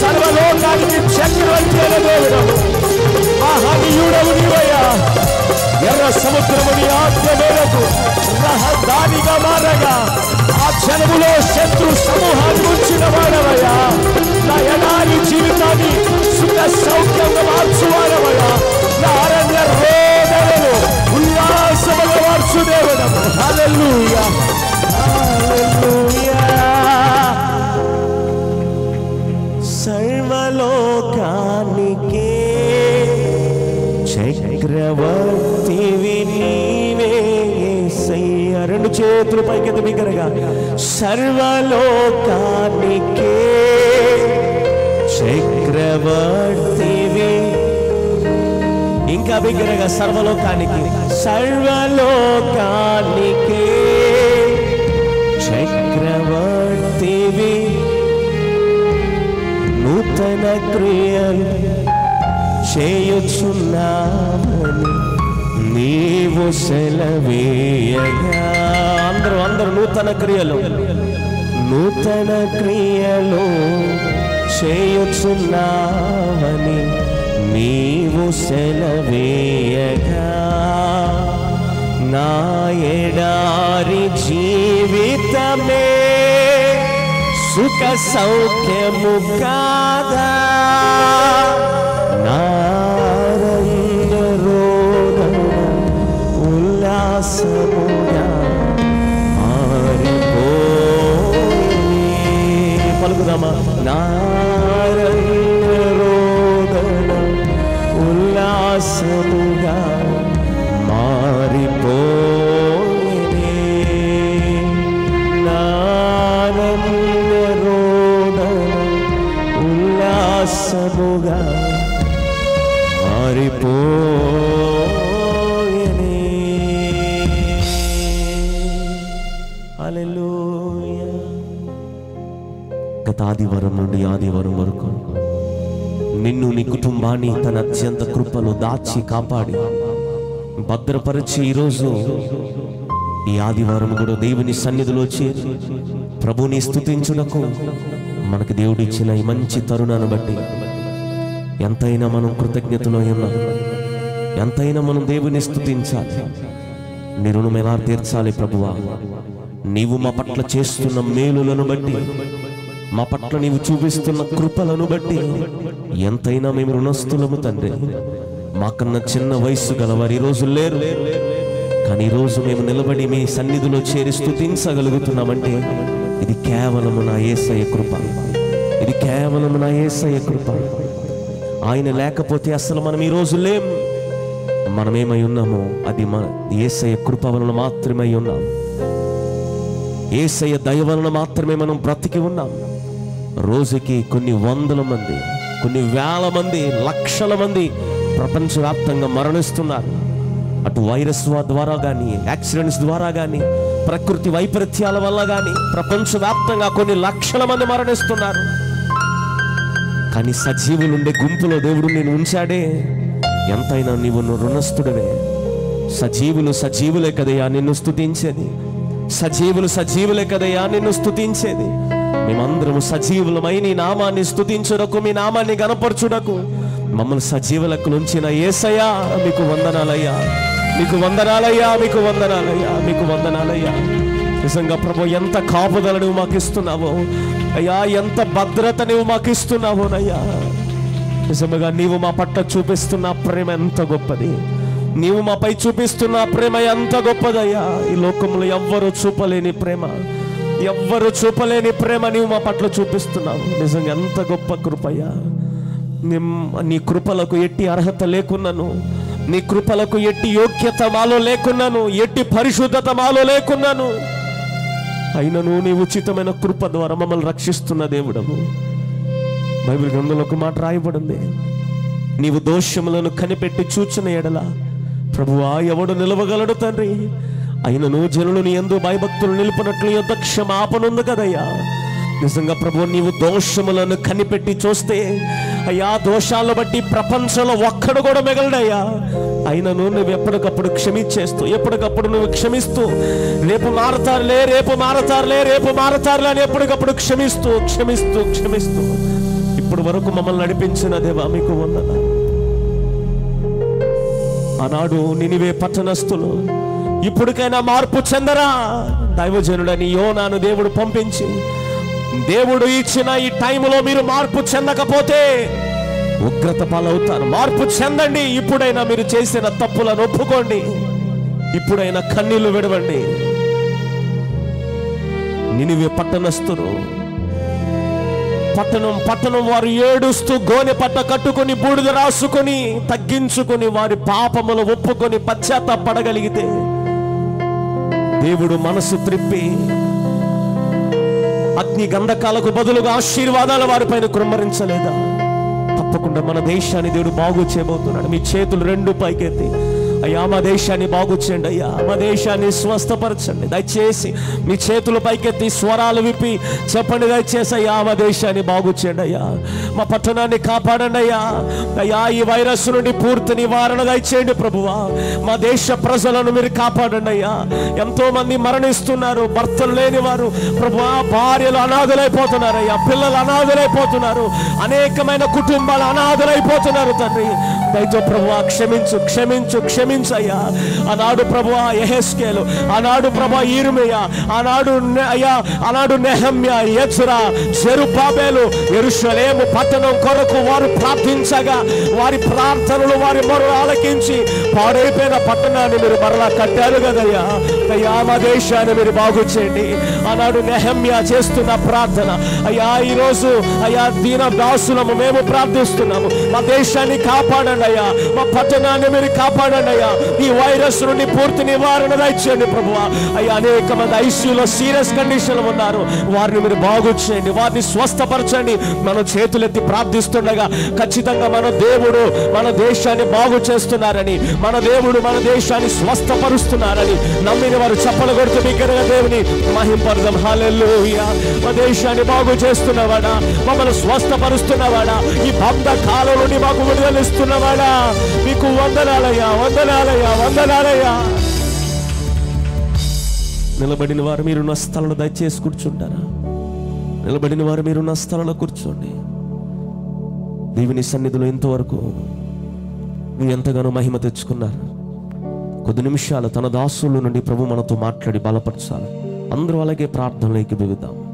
సర్వలోకానికి చక్రవర్తి అయిన దేవుడు. మహనీయుడవు నీవయ్యా. ఎర్ర సముద్రముని ఆజ్ఞ మేరకు రహదారిగా మారగా ఆ జనములో శత్రు సమూహాన్ని ఉంచిన సర్వలోకానికి సర్వలోకానికి. చక్రవర్తివి నూతన క్రియలు చేయుచున్నామని నీవు సెలవేయగా. అందరూ అందరూ నూతన క్రియలు నూతన క్రియలు చేయుచున్నామని నీవు సెలవేయగా నా ఎడారి జీవితమే సుఖ సౌఖ్యము కాదా? నారంగరోదం ఉల్లాసముగా మారిపో పలుకుదామా? నా ఉల్లాసముగా మారిపోయి నానందరోదన ఉల్లాసముగా మారిపోయనే. గత ఆదివారం నుండి ఆదివారం వరకు నిన్ను నీ కుటుంబాన్ని తన అత్యంత కృపలో దాచి కాపాడి భద్రపరిచి ఈరోజు ఈ ఆదివారం కూడా దేవుని సన్నిధిలో చేరి ప్రభుని స్థుతించుటకు మనకు దేవుడిచ్చిన ఈ మంచి తరుణాన్ని బట్టి ఎంతైనా మనం కృతజ్ఞతలో ఉన్నాం ఎంతైనా మనం దేవుని స్థుతించాలి. నీ రుణం ఎలా తీర్చాలి ప్రభువా. నీవు మా పట్ల చేస్తున్న మేలులను బట్టి మా పట్ల నీవు చూపిస్తున్న కృపలను బట్టి ఎంతైనా మేము రుణస్థులము తండ్రి. మాకన్నా చిన్న వయస్సు గలవారు ఈ రోజు లేరు. కానీ ఈరోజు రోజు మేము నిలబడి మీ సన్నిధిలో చేరి స్థుతించగలుగుతున్నామంటే ఇది కేవలము నా ఏసయ్య కృప. ఇది కేవలము నా ఏసయ కృప. ఆయన లేకపోతే అసలు మనం ఈ రోజు లేం మనమేమై ఉన్నామో అది మన ఏసయ్య కృప వలన మాత్రమే ఉన్నాం. ఏసయ్య దయ వలన మాత్రమే మనం బ్రతికి ఉన్నాం. రోజుకి కొన్ని వందల మంది కొన్ని వేల మంది లక్షల మంది ప్రపంచవ్యాప్తంగా మరణిస్తున్నారు. అటు వైరస్ ద్వారా కానీ యాక్సిడెంట్స్ ద్వారా కానీ ప్రకృతి వైపరీత్యాల వల్ల కానీ ప్రపంచవ్యాప్తంగా కొన్ని లక్షల మంది మరణిస్తున్నారు. కానీ సజీవులుండే గుంపులో దేవుడు నేను ఉంచాడే. ఎంతైనా నీవు రుణస్థుడవే. సజీవులు సజీవులే కదయ్యా నిన్ను స్థుతించేది సజీవులు సజీవులే కదయ్యా నిన్ను స్థుతించేది మేమందరము సజీవులమై నీ నామాన్ని స్థుతించుటకు మీ నామాన్ని గనపరచుటకు మమ్మల్ని సజీవులకు నుంచిన ఏసయ్యా మీకు వందనాలయ్యా. మీకు వందనాలయ్యా మీకు వందనాలయ్యా మీకు వందనాలయ్యా. నిజంగా ప్రభు ఎంత కాపుదల నువ్వు మాకు ఇస్తున్నావో అయ్యా ఎంత భద్రత నువ్వు మాకు ఇస్తున్నావోనయ్యా నిజముగా నీవు మా పట్ల చూపిస్తున్న ప్రేమ ఎంత గొప్పది. నీవు మాపై చూపిస్తున్న ప్రేమ ఎంత గొప్పదయ్యా. ఈ లోకంలో ఎవ్వరూ చూపలేని ప్రేమ. ఎవ్వరు చూపలేని ప్రేమ నీవు మా పట్ల చూపిస్తున్నావు. నిజంగా ఎంత గొప్ప కృపయ్యా. నిమ్- నీ కృపలకు ఎట్టి అర్హత లేకున్నాను. నీ కృపలకు ఎట్టి యోగ్యత మాలో లేకున్నాను. ఎట్టి పరిశుద్ధత మాలో లేకున్నాను. అయినను నీ ఉచితమైన కృప ద్వారా మమ్మల్ని రక్షిస్తున్న దేవుడము. బైబిల్ గ్రంథంలో ఒక మాట రాయబడింది. నీవు దోషములను కనిపెట్టి చూచిన ఎడల ప్రభువా ఎవడు నిలవగలడు తండ్రి? అయినను జనులు నీ ఎందు భయభక్తులు నిలుపునట్లు యుద్ధ క్షమాపనుంది కదయ్యా. నిజంగా ప్రభు నీవు దోషములను కనిపెట్టి చూస్తే అయ్యా దోషాలను బట్టి ప్రపంచంలో ఒక్కడు కూడా మిగలడయ్యా. అయినను నువ్వు ఎప్పటికప్పుడు క్షమించేస్తూ ఎప్పటికప్పుడు నువ్వు క్షమిస్తూ రేపు మారతారులే రేపు మారతారులే రేపు మారతారులే అని ఎప్పటికప్పుడు క్షమిస్తూ క్షమిస్తూ క్షమిస్తూ. ఇప్పుడు వరకు మమ్మల్ని నడిపించిన దేవా మీకు వందన ఆనాడు నినివే పట్టణస్థులు ఇప్పటికైనా మార్పు చెందరా? దైవజనుడని యోనాను దేవుడు పంపించి దేవుడు ఇచ్చిన ఈ టైంలో మీరు మార్పు చెందకపోతే ఉగ్రత పాలవుతారు. మార్పు చెందండి. ఇప్పుడైనా మీరు చేసిన తప్పులను ఒప్పుకోండి. ఇప్పుడైనా కన్నీళ్ళు విడవండి. నినివే పట్టణస్తురు పట్టణం పట్టణం వారు ఏడుస్తూ గోనె పట్ట కట్టుకొని బూడిద రాసుకొని తగ్గించుకొని వారి పాపములు ఒప్పుకొని పశ్చాత్తాపడగలిగితే దేవుడు మనసు త్రిప్పి అగ్ని గంధకాలకు బదులుగా ఆశీర్వాదాల వారిపైన కుమ్మరించలేదా? తప్పకుండా మన దేశాన్ని దేవుడు బాగు చేయబోతున్నాడు. మీ చేతులు రెండు పైకెత్తి. అయ్యా మా దేశాన్ని బాగు చేయండి అయ్యా మా దేశాన్ని స్వస్థపరచండి. దయచేసి మీ చేతులు పైకెత్తి స్వరాలు విప్పి చెప్పండి దయచేసి అయ్యా మా దేశాన్ని బాగు చేయండి అయ్యా. మా పట్టణాన్ని కాపాడండి అయ్యా. అయ్యా ఈ వైరస్ నుండి పూర్తి నివారణ దయచేయండి ప్రభువా. మా దేశ ప్రజలను మీరు కాపాడండి అయ్యా. ఎంతో మంది మరణిస్తున్నారు భర్తలు లేని వారు ప్రభువా భార్యలు అనాథలైపోతున్నారు అయ్యా పిల్లలు అనాథలైపోతున్నారు. అనేకమైన కుటుంబాలు అనాథలైపోతున్నారు తండ్రి. దయతో ప్రభు క్షమించు క్షమించు క్షమించు క్షమించయ్యా. ఆనాడు ప్రభు ఎహెస్కేలు ఆనాడు ప్రభు ఈరుమయ్య ఆనాడు అయ్యా ఆనాడు నెహమ్య ఎజ్రా జెరుబాబేలు ఎరుషలేము పట్టణం కొరకు వారు ప్రార్థించగా వారి ప్రార్థనలు వారి మొర ఆలకించి పాడైపోయిన పట్టణాన్ని మీరు మరలా కట్టారు కదయ్యా. అయ్యా మా దేశాన్ని మీరు బాగు చేయండి. ఆనాడు నెహమ్య చేస్తున్న ప్రార్థన అయ్యా ఈరోజు అయ్యా దీన దాసులము మేము ప్రార్థిస్తున్నాము. మా దేశాన్ని కాపాడండి అయ్యా మా పట్టణాన్ని మీరు కాపాడండి అయ్యా. ఈ వైరస్ నుండి పూర్తి నివారణ దయచేయండి ప్రభువా. అయ్యా అనేక మంది ఐసీయూలో సీరియస్ కండిషన్ ఉన్నారు. వారిని మీరు బాగు చేయండి వారిని స్వస్థపరచండి. మనం చేతులెత్తి ప్రార్థిస్తుండగా ఖచ్చితంగా మన దేవుడు మన దేశాన్ని బాగు చేస్తున్నారని మన దేవుడు మన దేశాన్ని స్వస్థపరుస్తున్నారని నమ్మిన వారు చప్పలు కొడుతూ బిగ్గరగా దేవుని మహింపరదం. హాలెల్లుయా. మా దేశాన్ని బాగు చేస్తున్నవాడా? మమ్మల్ని స్వస్థపరుస్తున్నవాడా? ఈ బంధ కాలం నుండి మాకు విడుదలిస్తున్నవాడా మీకు వందనాలయ్యా వందనాలయ్యా వందనాలయ్యా. నిలబడిన వారు మీరు నా స్థలంలో దయచేసి కూర్చుంటారా? నిలబడిన వారు మీరు నా స్థలంలో కూర్చోండి. దేవుని సన్నిధిలో ఇంతవరకు మీరు ఎంతగానో మహిమ తెచ్చుకున్నారు. కొద్ది నిమిషాలు తన దాసుల నుండి ప్రభు మనతో మాట్లాడి బలపరచాలి. అందరూ అలాగే ప్రార్థనలోకి దిగుదాం.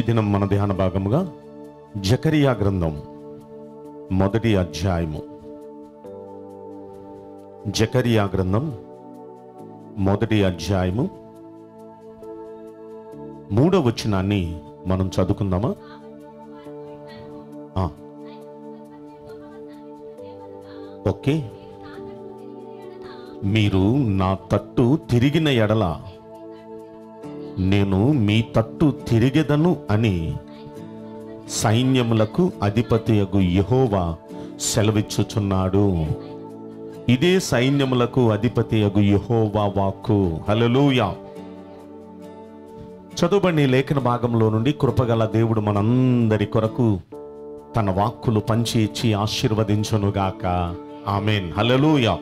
ఈ దినం మన ధ్యాన భాగముగా జకరియా గ్రంథం మొదటి అధ్యాయము. జకరియా గ్రంథం మొదటి అధ్యాయము. మూడవ వచనాన్ని మనం చదువుకుందామా? ఆ. ఓకే. మీరు నా తట్టు తిరిగిన ఎడల నేను మీ తట్టు తిరిగెదను అని సైన్యములకు అధిపతియగు యహోవా సెలవిచ్చుచున్నాడు. ఇదే సైన్యములకు అధిపతియగు యహోవా వాక్కు. హలలుయా చదువుబడి లేఖన భాగంలో నుండి కృపగల దేవుడు మనందరి కొరకు తన వాక్కులు పంచి ఇచ్చి ఆశీర్వదించునుగాక. ఆమెన్. హలలుయా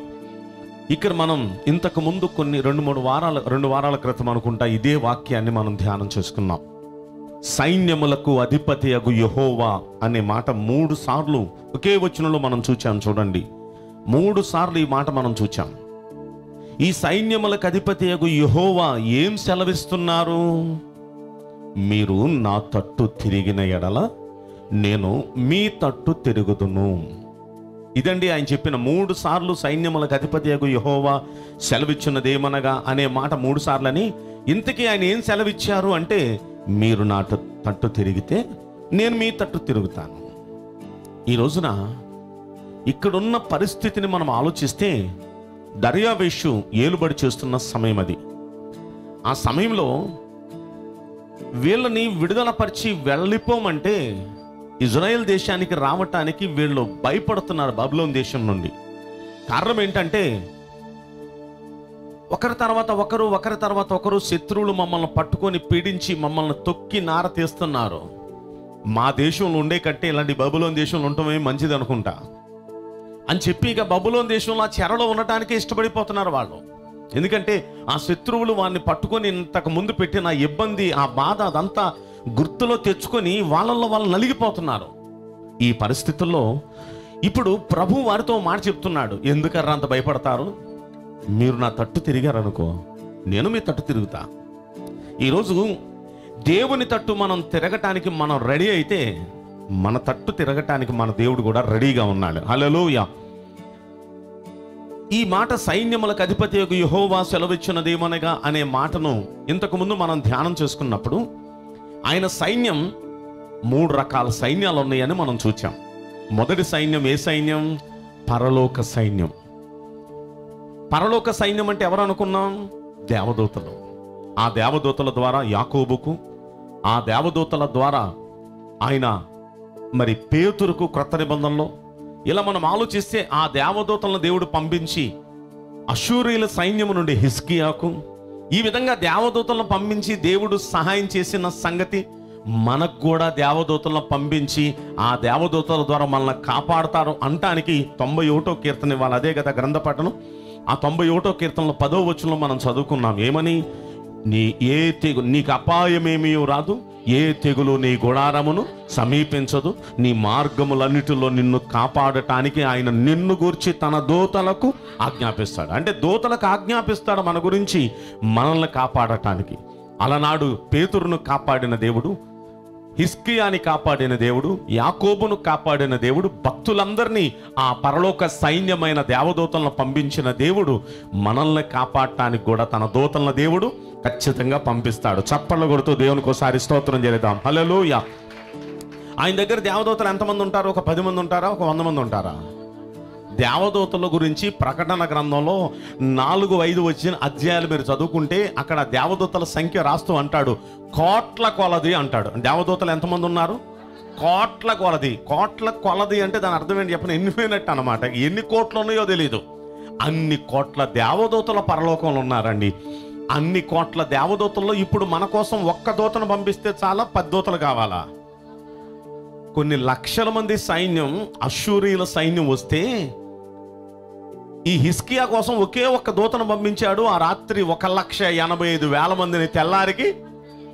ఇక్కడ మనం ఇంతకు ముందు కొన్ని రెండు మూడు వారాల రెండు వారాల క్రితం అనుకుంటా ఇదే వాక్యాన్ని మనం ధ్యానం చేసుకున్నాం. సైన్యములకు అధిపతి అగు యహోవా అనే మాట మూడు సార్లు ఒకే వచనంలో మనం చూచాం చూడండి. మూడు సార్లు ఈ మాట మనం చూచాం. ఈ సైన్యములకు అధిపతి అగు యహోవా ఏం సెలవిస్తున్నారు? మీరు నా తట్టు తిరిగిన ఎడల నేను మీ తట్టు తిరుగుదును. ఇదండి ఆయన చెప్పిన మూడు సార్లు సైన్యములకు అధిపతి అగు యహోవా సెలవిచ్చినదేమనగా అనే మాట మూడు సార్లని. ఇంతకీ ఆయన ఏం సెలవిచ్చారు అంటే మీరు నా తట్టు తిరిగితే నేను మీ తట్టు తిరుగుతాను. ఈ రోజున ఇక్కడున్న పరిస్థితిని మనం ఆలోచిస్తే దర్యావేషు ఏలుబడి చేస్తున్న సమయం అది. ఆ సమయంలో వీళ్ళని విడుదలపరిచి వెళ్ళిపోమంటే ఇజ్రాయెల్ దేశానికి రావటానికి వీళ్ళు భయపడుతున్నారు బబులోన్ దేశం నుండి. కారణం ఏంటంటే ఒకరి తర్వాత ఒకరు ఒకరి తర్వాత ఒకరు శత్రువులు మమ్మల్ని పట్టుకొని పీడించి మమ్మల్ని తొక్కి నార తీస్తున్నారు. మా దేశంలో ఉండే కంటే ఇలాంటి బబులోన్ దేశంలో ఉండటమే మంచిది అనుకుంటా. అని చెప్పి ఇక బబులోన్ దేశంలో ఆ చెరలో ఉండటానికే ఇష్టపడిపోతున్నారు వాళ్ళు. ఎందుకంటే ఆ శత్రువులు వారిని పట్టుకొని ఇంతకు ముందు పెట్టిన ఇబ్బంది ఆ బాధ అదంతా గుర్తులో తెచ్చుకొని వాళ్ళల్లో వాళ్ళు నలిగిపోతున్నారు. ఈ పరిస్థితుల్లో ఇప్పుడు ప్రభు వారితో మాట చెప్తున్నాడు. ఎందుకర్రా అంత భయపడతారు? మీరు నా తట్టు తిరిగారనుకో నేను మీ తట్టు తిరుగుతా. ఈరోజు దేవుని తట్టు మనం తిరగటానికి మనం రెడీ అయితే మన తట్టు తిరగటానికి మన దేవుడు కూడా రెడీగా ఉన్నాడు. హలోయ ఈ మాట సైన్యములకు అధిపతి యొక్క యహోవా సెలవిచ్చినదేమనగా అనే మాటను ఇంతకుముందు మనం ధ్యానం చేసుకున్నప్పుడు ఆయన సైన్యం మూడు రకాల సైన్యాలు ఉన్నాయని మనం చూచాం. మొదటి సైన్యం ఏ సైన్యం? పరలోక సైన్యం. పరలోక సైన్యం అంటే ఎవరు అనుకున్నాం దేవదూతలు. ఆ దేవదూతల ద్వారా యాకోబుకు ఆ దేవదూతల ద్వారా ఆయన మరి పేతురుకు క్రొత్త నిబంధనలో ఇలా మనం ఆలోచిస్తే ఆ దేవదూతలను దేవుడు పంపించి అశూరియుల సైన్యము నుండి హిస్కియాకు ఈ విధంగా దేవదూతలను పంపించి దేవుడు సహాయం చేసిన సంగతి మనకు కూడా దేవదూతలను పంపించి ఆ దేవదూతల ద్వారా మనల్ని కాపాడతారు అంటానికి తొంభై ఒకటో కీర్తన ఇవ్వాలి. అదే కదా గ్రంథపట్టణం ఆ తొంభై ఒకటో కీర్తనలో పదో వచనంలో మనం చదువుకున్నాం. ఏమని? నీ ఏ తెగు నీకు అపాయమేమీ రాదు. ఏ తెగులు నీ గుడారమును సమీపించదు నీ మార్గములన్నిటిలో నిన్ను కాపాడటానికి ఆయన నిన్ను గూర్చి తన దూతలకు ఆజ్ఞాపిస్తాడు. అంటే దూతలకు ఆజ్ఞాపిస్తాడు మన గురించి మనల్ని కాపాడటానికి. అలనాడు పేతురును కాపాడిన దేవుడు హిస్కియాని కాపాడిన దేవుడు యాకోబును కాపాడిన దేవుడు భక్తులందరినీ ఆ పరలోక సైన్యమైన దేవదూతలను పంపించిన దేవుడు మనల్ని కాపాడటానికి కూడా తన దూతలను దేవుడు ఖచ్చితంగా పంపిస్తాడు. చప్పళ్ళు కొడుతూ దేవునికి ఒకసారి స్తోత్రం చేద్దాం. హల్లెలూయ. ఆయన దగ్గర దేవదూతలు ఎంతమంది ఉంటారు? ఒక పది మంది ఉంటారా? ఒక వంద మంది ఉంటారా? దేవదూతల గురించి ప్రకటన గ్రంథంలో నాలుగు ఐదు వచ్చిన అధ్యాయాలు మీరు చదువుకుంటే అక్కడ దేవదూతల సంఖ్య రాస్తూ అంటాడు. కోట్ల కొలది అంటాడు. దేవదూతలు ఎంతమంది ఉన్నారు? కోట్ల కొలది. కోట్ల కొలది అంటే దాని అర్థం ఏంటి? చెప్పిన ఎన్ని పోయినట్టు అనమాట ఎన్ని కోట్లు ఉన్నాయో తెలియదు అన్ని కోట్ల దేవదూతల పరలోకంలో ఉన్నారండి. అన్ని కోట్ల దేవదూతల్లో ఇప్పుడు మన కోసం ఒక్క దూతను పంపిస్తే చాలా పది దూతలు కావాలా? కొన్ని లక్షల మంది సైన్యం అశూరియుల సైన్యం వస్తే ఈ హిస్కియా కోసం ఒకే ఒక్క దూతను పంపించాడు. ఆ రాత్రి ఒక లక్ష ఎనభై ఐదు వేల మందిని తెల్లారికి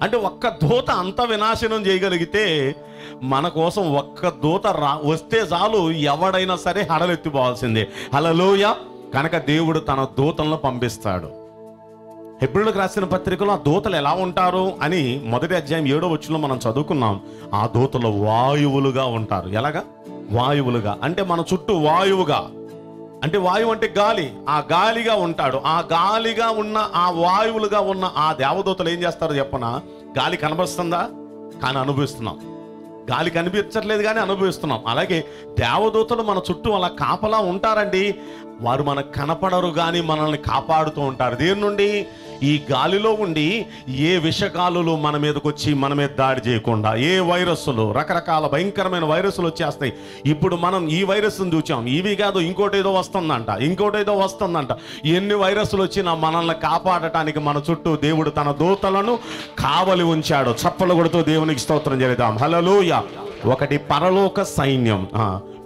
అంటే ఒక్క దూత అంత వినాశనం చేయగలిగితే మన కోసం ఒక్క దూత రా వస్తే చాలు ఎవడైనా సరే హడలెత్తిపోవాల్సిందే. హలలోయ కనుక దేవుడు తన దూతలను పంపిస్తాడు. హెబ్రిల్కి రాసిన పత్రికలో ఆ దూతలు ఎలా ఉంటారు అని మొదటి అధ్యాయం ఏడో వచ్చులో మనం చదువుకున్నాం. ఆ దూతలు వాయువులుగా ఉంటారు. ఎలాగా? వాయువులుగా. అంటే మన చుట్టూ వాయువుగా. అంటే వాయువు అంటే గాలి. ఆ గాలిగా ఉంటాడు. ఆ గాలిగా ఉన్న ఆ వాయువులుగా ఉన్న ఆ దేవదూతలు ఏం చేస్తారో చెప్పనా? గాలి కనబరుస్తుందా? కానీ అనుభవిస్తున్నాం. గాలి కనిపించట్లేదు కానీ అనుభవిస్తున్నాం. అలాగే దేవదూతలు మన చుట్టూ అలా కాపలా ఉంటారండి. వారు మనకు కనపడరు కానీ మనల్ని కాపాడుతూ ఉంటారు. దేని నుండి? ఈ గాలిలో ఉండి ఏ విషకాలులు మన మీదకి వచ్చి మన మీద దాడి చేయకుండా ఏ వైరస్సులు రకరకాల భయంకరమైన వైరస్లు వచ్చేస్తాయి. ఇప్పుడు మనం ఈ వైరస్ను చూచాం. ఇవి కాదు ఇంకోటి ఏదో వస్తుందంట ఇంకోటి ఏదో వస్తుందంట. ఎన్ని వైరస్లు వచ్చినా మనల్ని కాపాడటానికి మన చుట్టూ దేవుడు తన దూతలను కావలి ఉంచాడు. చప్పలు కొడుతూ దేవునికి స్తోత్రం చేద్దాం హలలోయ ఒకటి పరలోక సైన్యం.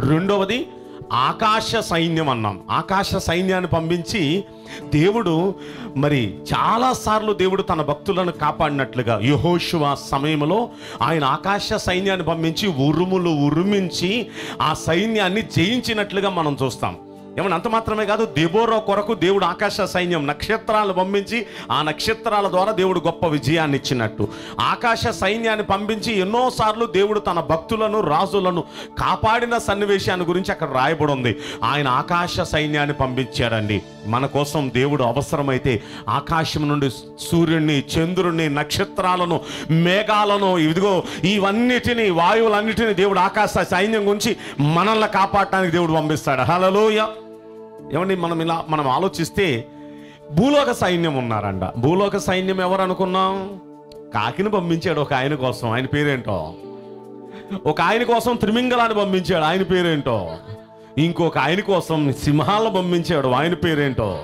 రెండవది ఆకాశ సైన్యం అన్నాం. ఆకాశ సైన్యాన్ని పంపించి దేవుడు మరి చాలాసార్లు దేవుడు తన భక్తులను కాపాడినట్లుగా యహోశువ సమయంలో ఆయన ఆకాశ సైన్యాన్ని పంపించి ఉరుములు ఉరుమించి ఆ సైన్యాన్ని జయించినట్లుగా మనం చూస్తాం. ఏమన్నా అంత మాత్రమే కాదు దెబోరా కొరకు దేవుడు ఆకాశ సైన్యం నక్షత్రాలు పంపించి ఆ నక్షత్రాల ద్వారా దేవుడు గొప్ప విజయాన్ని ఇచ్చినట్టు. ఆకాశ సైన్యాన్ని పంపించి ఎన్నోసార్లు దేవుడు తన భక్తులను రాజులను కాపాడిన సన్నివేశాన్ని గురించి అక్కడ రాయబడి ఉంది ఆయన ఆకాశ సైన్యాన్ని పంపించాడండి. మన కోసం దేవుడు అవసరమైతే ఆకాశం నుండి సూర్యుడిని చంద్రుడిని నక్షత్రాలను మేఘాలను ఇదిగో ఇవన్నిటిని వాయువులన్నిటిని దేవుడు ఆకాశ సైన్యం గురించి మనల్ని కాపాడటానికి దేవుడు పంపిస్తాడు. హలలోయ ఏమండి మనం ఇలా మనం ఆలోచిస్తే భూలోక సైన్యం ఉన్నారంట. భూలోక సైన్యం ఎవరు అనుకున్నాం? కాకిని పంపించాడు ఒక ఆయన కోసం. ఆయన పేరేంటో? ఒక ఆయన కోసం త్రిమింగలాన్ని పంపించాడు. ఆయన పేరేంటో? ఇంకొక ఆయన కోసం సింహాలను పంపించాడు. ఆయన పేరేంటో?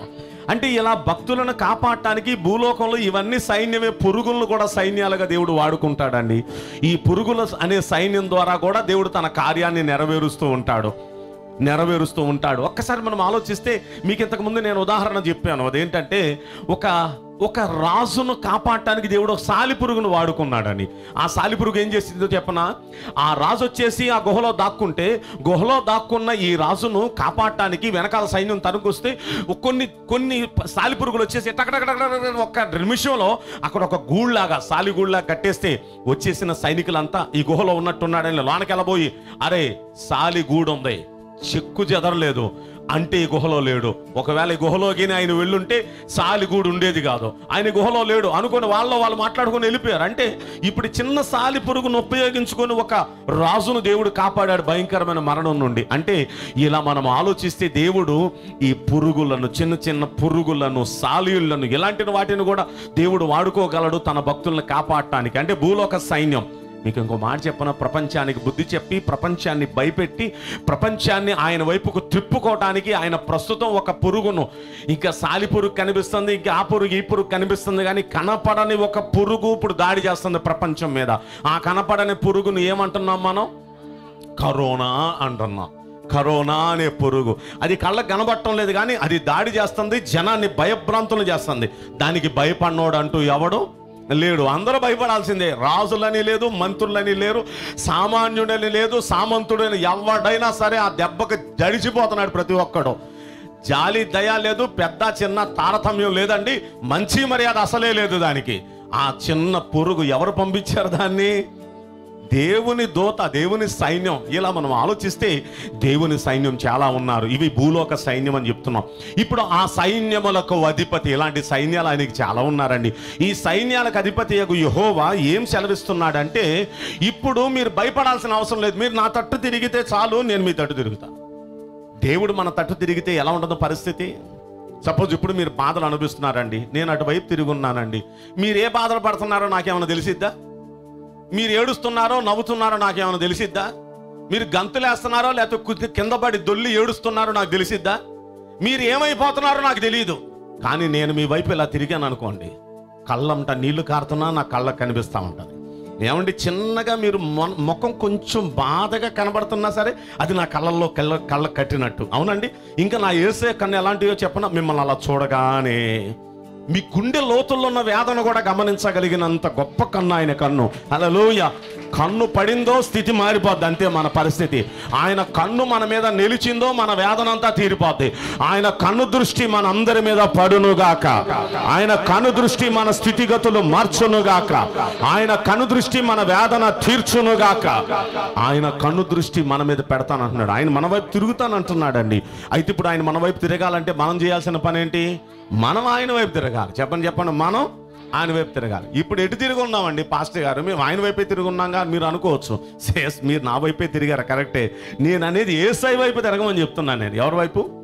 అంటే ఇలా భక్తులను కాపాడటానికి భూలోకంలో ఇవన్నీ సైన్యమే పురుగులను కూడా సైన్యాలుగా దేవుడు వాడుకుంటాడండి. ఈ పురుగుల అనే సైన్యం ద్వారా కూడా దేవుడు తన కార్యాన్ని నెరవేరుస్తూ ఉంటాడు. నెరవేరుస్తూ ఉంటాడు. ఒక్కసారి మనం ఆలోచిస్తే మీకు ఇంతకుముందు నేను ఉదాహరణ చెప్పాను. అదేంటంటే ఒక ఒక రాజును కాపాడటానికి దేవుడు ఒక సాలిపురుగును వాడుకున్నాడని. ఆ సాలిపురుగు ఏం చేసిందో చెప్పనా? ఆ రాజు వచ్చేసి ఆ గుహలో దాక్కుంటే గుహలో దాక్కున్న ఈ రాజును కాపాడటానికి వెనకాల సైన్యం తరుకొస్తే కొన్ని కొన్ని సాలిపురుగులు వచ్చేసి ఒక్క నిమిషంలో అక్కడ ఒక గూళ్ళలాగా సాలిగూళ్ళ కట్టేస్తే వచ్చేసిన సైనికులంతా ఈ గుహలో ఉన్నట్టున్నాడని లోనకెళ్ళబోయి అరే సాలిగూడు ఉంది చెక్కు చెదరలేదు. అంటే ఈ గుహలో లేడు. ఒకవేళ ఈ గుహలోకి ఆయన వెళ్ళుంటే సాలిగూడు ఉండేది కాదు. ఆయన గుహలో లేడు. అనుకుని వాళ్ళ వాళ్ళు మాట్లాడుకుని వెళ్ళిపోయారు. అంటే ఇప్పుడు చిన్న సాలి పురుగును ఉపయోగించుకొని ఒక రాజును దేవుడు కాపాడాడు భయంకరమైన మరణం నుండి. అంటే ఇలా మనం ఆలోచిస్తే దేవుడు ఈ పురుగులను చిన్న చిన్న పురుగులను సాలియులను ఇలాంటి వాటిని కూడా దేవుడు వాడుకోగలడు తన భక్తులను కాపాడటానికి. అంటే భూలోక సైన్యం. మీకు ఇంకో మాట చెప్పన? ప్రపంచానికి బుద్ధి చెప్పి ప్రపంచాన్ని భయపెట్టి ప్రపంచాన్ని ఆయన వైపుకు త్రిప్పుకోవడానికి ఆయన ప్రస్తుతం ఒక పురుగును. ఇంకా సాలి పురుగు కనిపిస్తుంది ఇంకా ఆ పురుగు ఈ పురుగు కనిపిస్తుంది కానీ కనపడని ఒక పురుగు ఇప్పుడు దాడి చేస్తుంది ప్రపంచం మీద. ఆ కనపడని పురుగును ఏమంటున్నాం మనం? కరోనా అంటున్నాం. కరోనా అనే పురుగు. అది కళ్ళకు కనబడటం లేదు కానీ అది దాడి చేస్తుంది జనాన్ని భయభ్రాంతులు చేస్తుంది. దానికి భయపడినోడు అంటూ ఎవడు? లేడు. అందరూ భయపడాల్సిందే. రాజులని లేదు మంత్రులని లేరు సామాన్యుడని లేదు సామంతుడని ఎవడైనా సరే ఆ దెబ్బకు జడిచిపోతున్నాడు ప్రతి ఒక్కడు. జాలి దయ లేదు పెద్ద చిన్న తారతమ్యం లేదండి. మంచి మర్యాద అసలే లేదు దానికి. ఆ చిన్న పురుగు ఎవరు పంపించారు దాన్ని? దేవుని దోత దేవుని సైన్యం. ఇలా మనం ఆలోచిస్తే దేవుని సైన్యం చాలా ఉన్నారు. ఇవి భూలోక సైన్యం అని చెప్తున్నాం. ఇప్పుడు ఆ సైన్యములకు అధిపతి ఇలాంటి సైన్యాలు ఆయనకి చాలా ఉన్నారండి. ఈ సైన్యాలకు అధిపతి యొక్క యహోవా ఏం సెలవిస్తున్నాడంటే ఇప్పుడు మీరు భయపడాల్సిన అవసరం లేదు. మీరు నా తట్టు తిరిగితే చాలు నేను మీ తట్టు తిరుగుతా. దేవుడు మన తట్టు తిరిగితే ఎలా ఉండదు పరిస్థితి? సపోజ్ ఇప్పుడు మీరు బాధలు అనుభవిస్తున్నారండి. నేను అటువైపు తిరిగి ఉన్నానండి. మీరు ఏ బాధలు పడుతున్నారో నాకేమైనా తెలిసిద్దా? మీరు ఏడుస్తున్నారో నవ్వుతున్నారో నాకేమైనా తెలిసిద్దా? మీరు గంతులేస్తున్నారో లేకపోతే కింద పడి దొల్లి ఏడుస్తున్నారో నాకు తెలిసిద్దా? మీరు ఏమైపోతున్నారో నాకు తెలియదు కానీ నేను మీ వైపు ఇలా తిరిగాను అనుకోండి. కళ్ళంట నీళ్ళు కారుతున్నా నా కళ్ళకు కనిపిస్తూ ఉంటుంది. ఏమండి చిన్నగా మీరు ముఖం కొంచెం బాధగా కనబడుతున్నా సరే అది నా కళ్ళల్లో కళ్ళ కళ్ళ కట్టినట్టు. అవునండి? ఇంకా నా ఏసే కన్ను ఎలాంటివో చెప్పనా? మిమ్మల్ని అలా చూడగానే మీ గుండె లోతుల్లో ఉన్న వేదన కూడా గమనించగలిగినంత గొప్ప కన్ను ఆయన కన్ను. అలలోయ కన్ను పడిందో స్థితి మారిపోద్ది అంతే మన పరిస్థితి. ఆయన కన్ను మన మీద నిలిచిందో మన వేదన అంతా తీరిపోద్ది. ఆయన కన్ను దృష్టి మన అందరి మీద పడునుగాక. ఆయన కన్ను దృష్టి మన స్థితిగతులు మార్చునుగాక. ఆయన కన్ను దృష్టి మన వేదన తీర్చునుగాక. ఆయన కన్ను దృష్టి మన మీద పెడతానంటున్నాడు. ఆయన మన వైపు తిరుగుతానంటున్నాడండి. అయితే ఇప్పుడు ఆయన మన వైపు తిరగాలంటే మనం చేయాల్సిన పని ఏంటి మనం ఆయన వైపు తిరగాలి. చెప్పండి చెప్పండి. మనం ఆయన వైపు తిరగాలి. ఇప్పుడు ఎటు తిరిగి ఉన్నామండి పాస్టర్ గారు? మేము ఆయన వైపే తిరుగున్నాం కానీ మీరు అనుకోవచ్చు. సేస్ మీరు నా వైపే తిరిగారు? కరెక్టే నేను అనేది ఏ సై వైపు తిరగమని చెప్తున్నాను నేను. ఎవరి వైపు?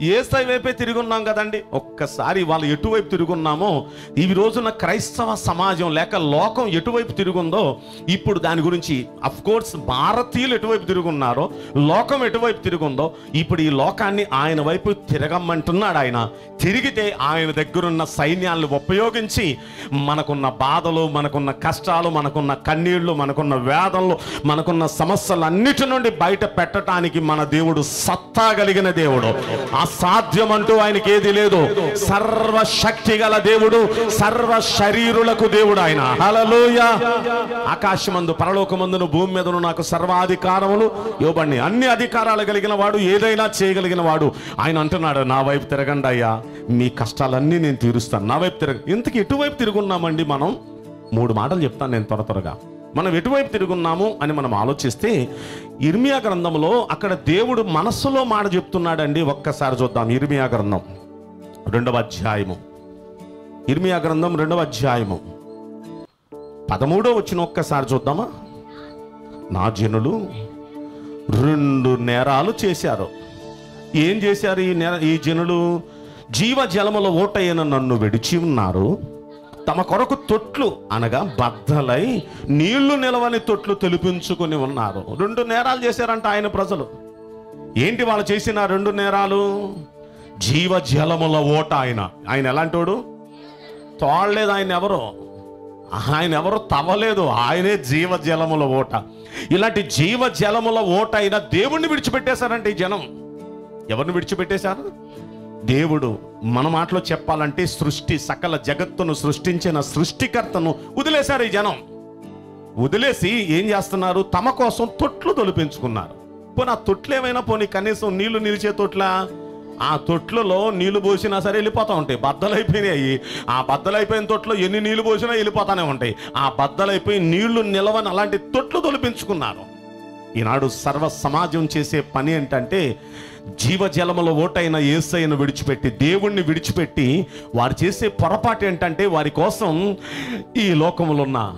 ఏ స్థాయి వైపే తిరిగి ఉన్నాం కదండి? ఒక్కసారి వాళ్ళు ఎటువైపు తిరుగున్నామో ఈ రోజున క్రైస్తవ సమాజం లేక లోకం ఎటువైపు తిరుగుందో ఇప్పుడు దాని గురించి అఫ్ కోర్స్ భారతీయులు ఎటువైపు తిరుగున్నారో లోకం ఎటువైపు తిరుగుందో ఇప్పుడు ఈ లోకాన్ని ఆయన వైపు తిరగమ్మంటున్నాడు ఆయన. తిరిగితే ఆయన దగ్గరున్న సైన్యాలను ఉపయోగించి మనకున్న బాధలు మనకున్న కష్టాలు మనకున్న కన్నీళ్ళు మనకున్న వేదనలు మనకున్న సమస్యలన్నిటి నుండి బయట పెట్టడానికి మన దేవుడు సత్తా కలిగిన దేవుడు. అసాధ్యం అంటూ ఆయనకి ఏది లేదు. సర్వశక్తి గల దేవుడు సర్వ శరీరులకు దేవుడు ఆయన. హలలోయ ఆకాశమందు పరలోకమందును భూమి మీదను నాకు సర్వాధికారములు ఇవ్వబడి అన్ని అధికారాలు కలిగిన వాడు ఏదైనా చేయగలిగిన వాడు. ఆయన అంటున్నాడు నా వైపు తిరగండి అయ్యా. మీ కష్టాలన్నీ నేను తీరుస్తాను. నా వైపు తిరగ ఇంతకు ఎటువైపు తిరుగున్నామండి మనం? మూడు మాటలు చెప్తాను నేను త్వర త్వరగా. మనం ఎటువైపు తిరుగున్నాము అని మనం ఆలోచిస్తే ఇర్మియా గ్రంథంలో అక్కడ దేవుడు మనస్సులో మాట చెప్తున్నాడండి. ఒక్కసారి చూద్దాం. ఇర్మియా గ్రంథం రెండవ అధ్యాయము. ఇర్మియా గ్రంథం రెండవ అధ్యాయము. పదమూడో వచ్చిన ఒక్కసారి చూద్దామా? నా జనులు రెండు నేరాలు చేశారు. ఏం చేశారు ఈ నేర ఈ జనులు? జీవ జలముల ఓటైన నన్ను విడిచి ఉన్నారు. తమ కొరకు తొట్లు అనగా బద్దలై నీళ్ళు నిలవని తొట్లు తెలిపించుకుని ఉన్నారు. రెండు నేరాలు చేశారంట ఆయన ప్రజలు. ఏంటి వాళ్ళు చేసిన రెండు నేరాలు? జీవ జలముల ఓట ఆయన. ఆయన ఎలాంటోడు? తోడలేదు ఆయన ఎవరు? ఆయన ఎవరు? తవ్వలేదు. ఆయనే జీవ జలముల ఓట. ఇలాంటి జీవ జలముల ఓట అయిన దేవుణ్ణి విడిచిపెట్టేశారంటే ఈ జనం. ఎవరిని విడిచిపెట్టేశారు? దేవుడు మన మాటలో చెప్పాలంటే సృష్టి సకల జగత్తును సృష్టించిన సృష్టికర్తను వదిలేశారు ఈ జనం. వదిలేసి ఏం చేస్తున్నారు? తమ కోసం తొట్లు తొలిపించుకున్నారు. పోనీ ఆ తొట్లు ఏమైనా పోనీ కనీసం నీళ్ళు నిలిచే తొట్ల? ఆ తొట్లలో నీళ్ళు పోసినా సరే వెళ్ళిపోతా ఉంటాయి. బద్దలైపోయినాయి ఆ బద్దలైపోయిన తొట్లో ఎన్ని నీళ్ళు పోసినా వెళ్ళిపోతానే ఉంటాయి. ఆ బద్దలైపోయి నీళ్ళు నిలవని అలాంటి తొట్లు తొలిపించుకున్నారు. ఈనాడు సర్వ సమాజం చేసే పని ఏంటంటే జీవజలముల ఓటైన ఏసైను విడిచిపెట్టి దేవుణ్ణి విడిచిపెట్టి వారు చేసే పొరపాటు ఏంటంటే వారి కోసం ఈ లోకములున్న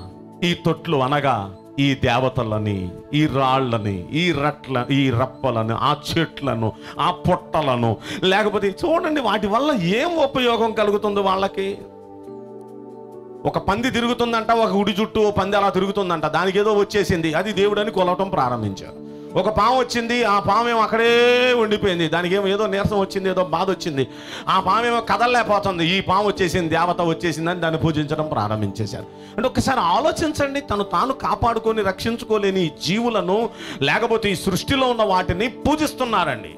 ఈ తొట్లు అనగా ఈ దేవతలని ఈ రాళ్ళని ఈ రట్ల ఈ రప్పలను ఆ చెట్లను ఆ పొట్టలను లేకపోతే చూడండి వాటి వల్ల ఏం ఉపయోగం కలుగుతుంది వాళ్ళకి? ఒక పంది తిరుగుతుందంట ఒక గుడి చుట్టూ పంది అలా తిరుగుతుందంట దానికి ఏదో వచ్చేసింది అది దేవుడని కొలవటం ప్రారంభించారు. ఒక పాము వచ్చింది ఆ పాము ఏమో అక్కడే ఉండిపోయింది. దానికి ఏమో ఏదో నీరసం వచ్చింది ఏదో బాధ వచ్చింది. ఆ పాము ఏమో కదలలేకపోతుంది. ఈ పాము వచ్చేసింది దేవత వచ్చేసిందని దాన్ని పూజించడం ప్రారంభించేశారు. అంటే ఒకసారి ఆలోచించండి తను తాను కాపాడుకొని రక్షించుకోలేని జీవులను లేకపోతే ఈ సృష్టిలో ఉన్న వాటిని పూజిస్తున్నారండి.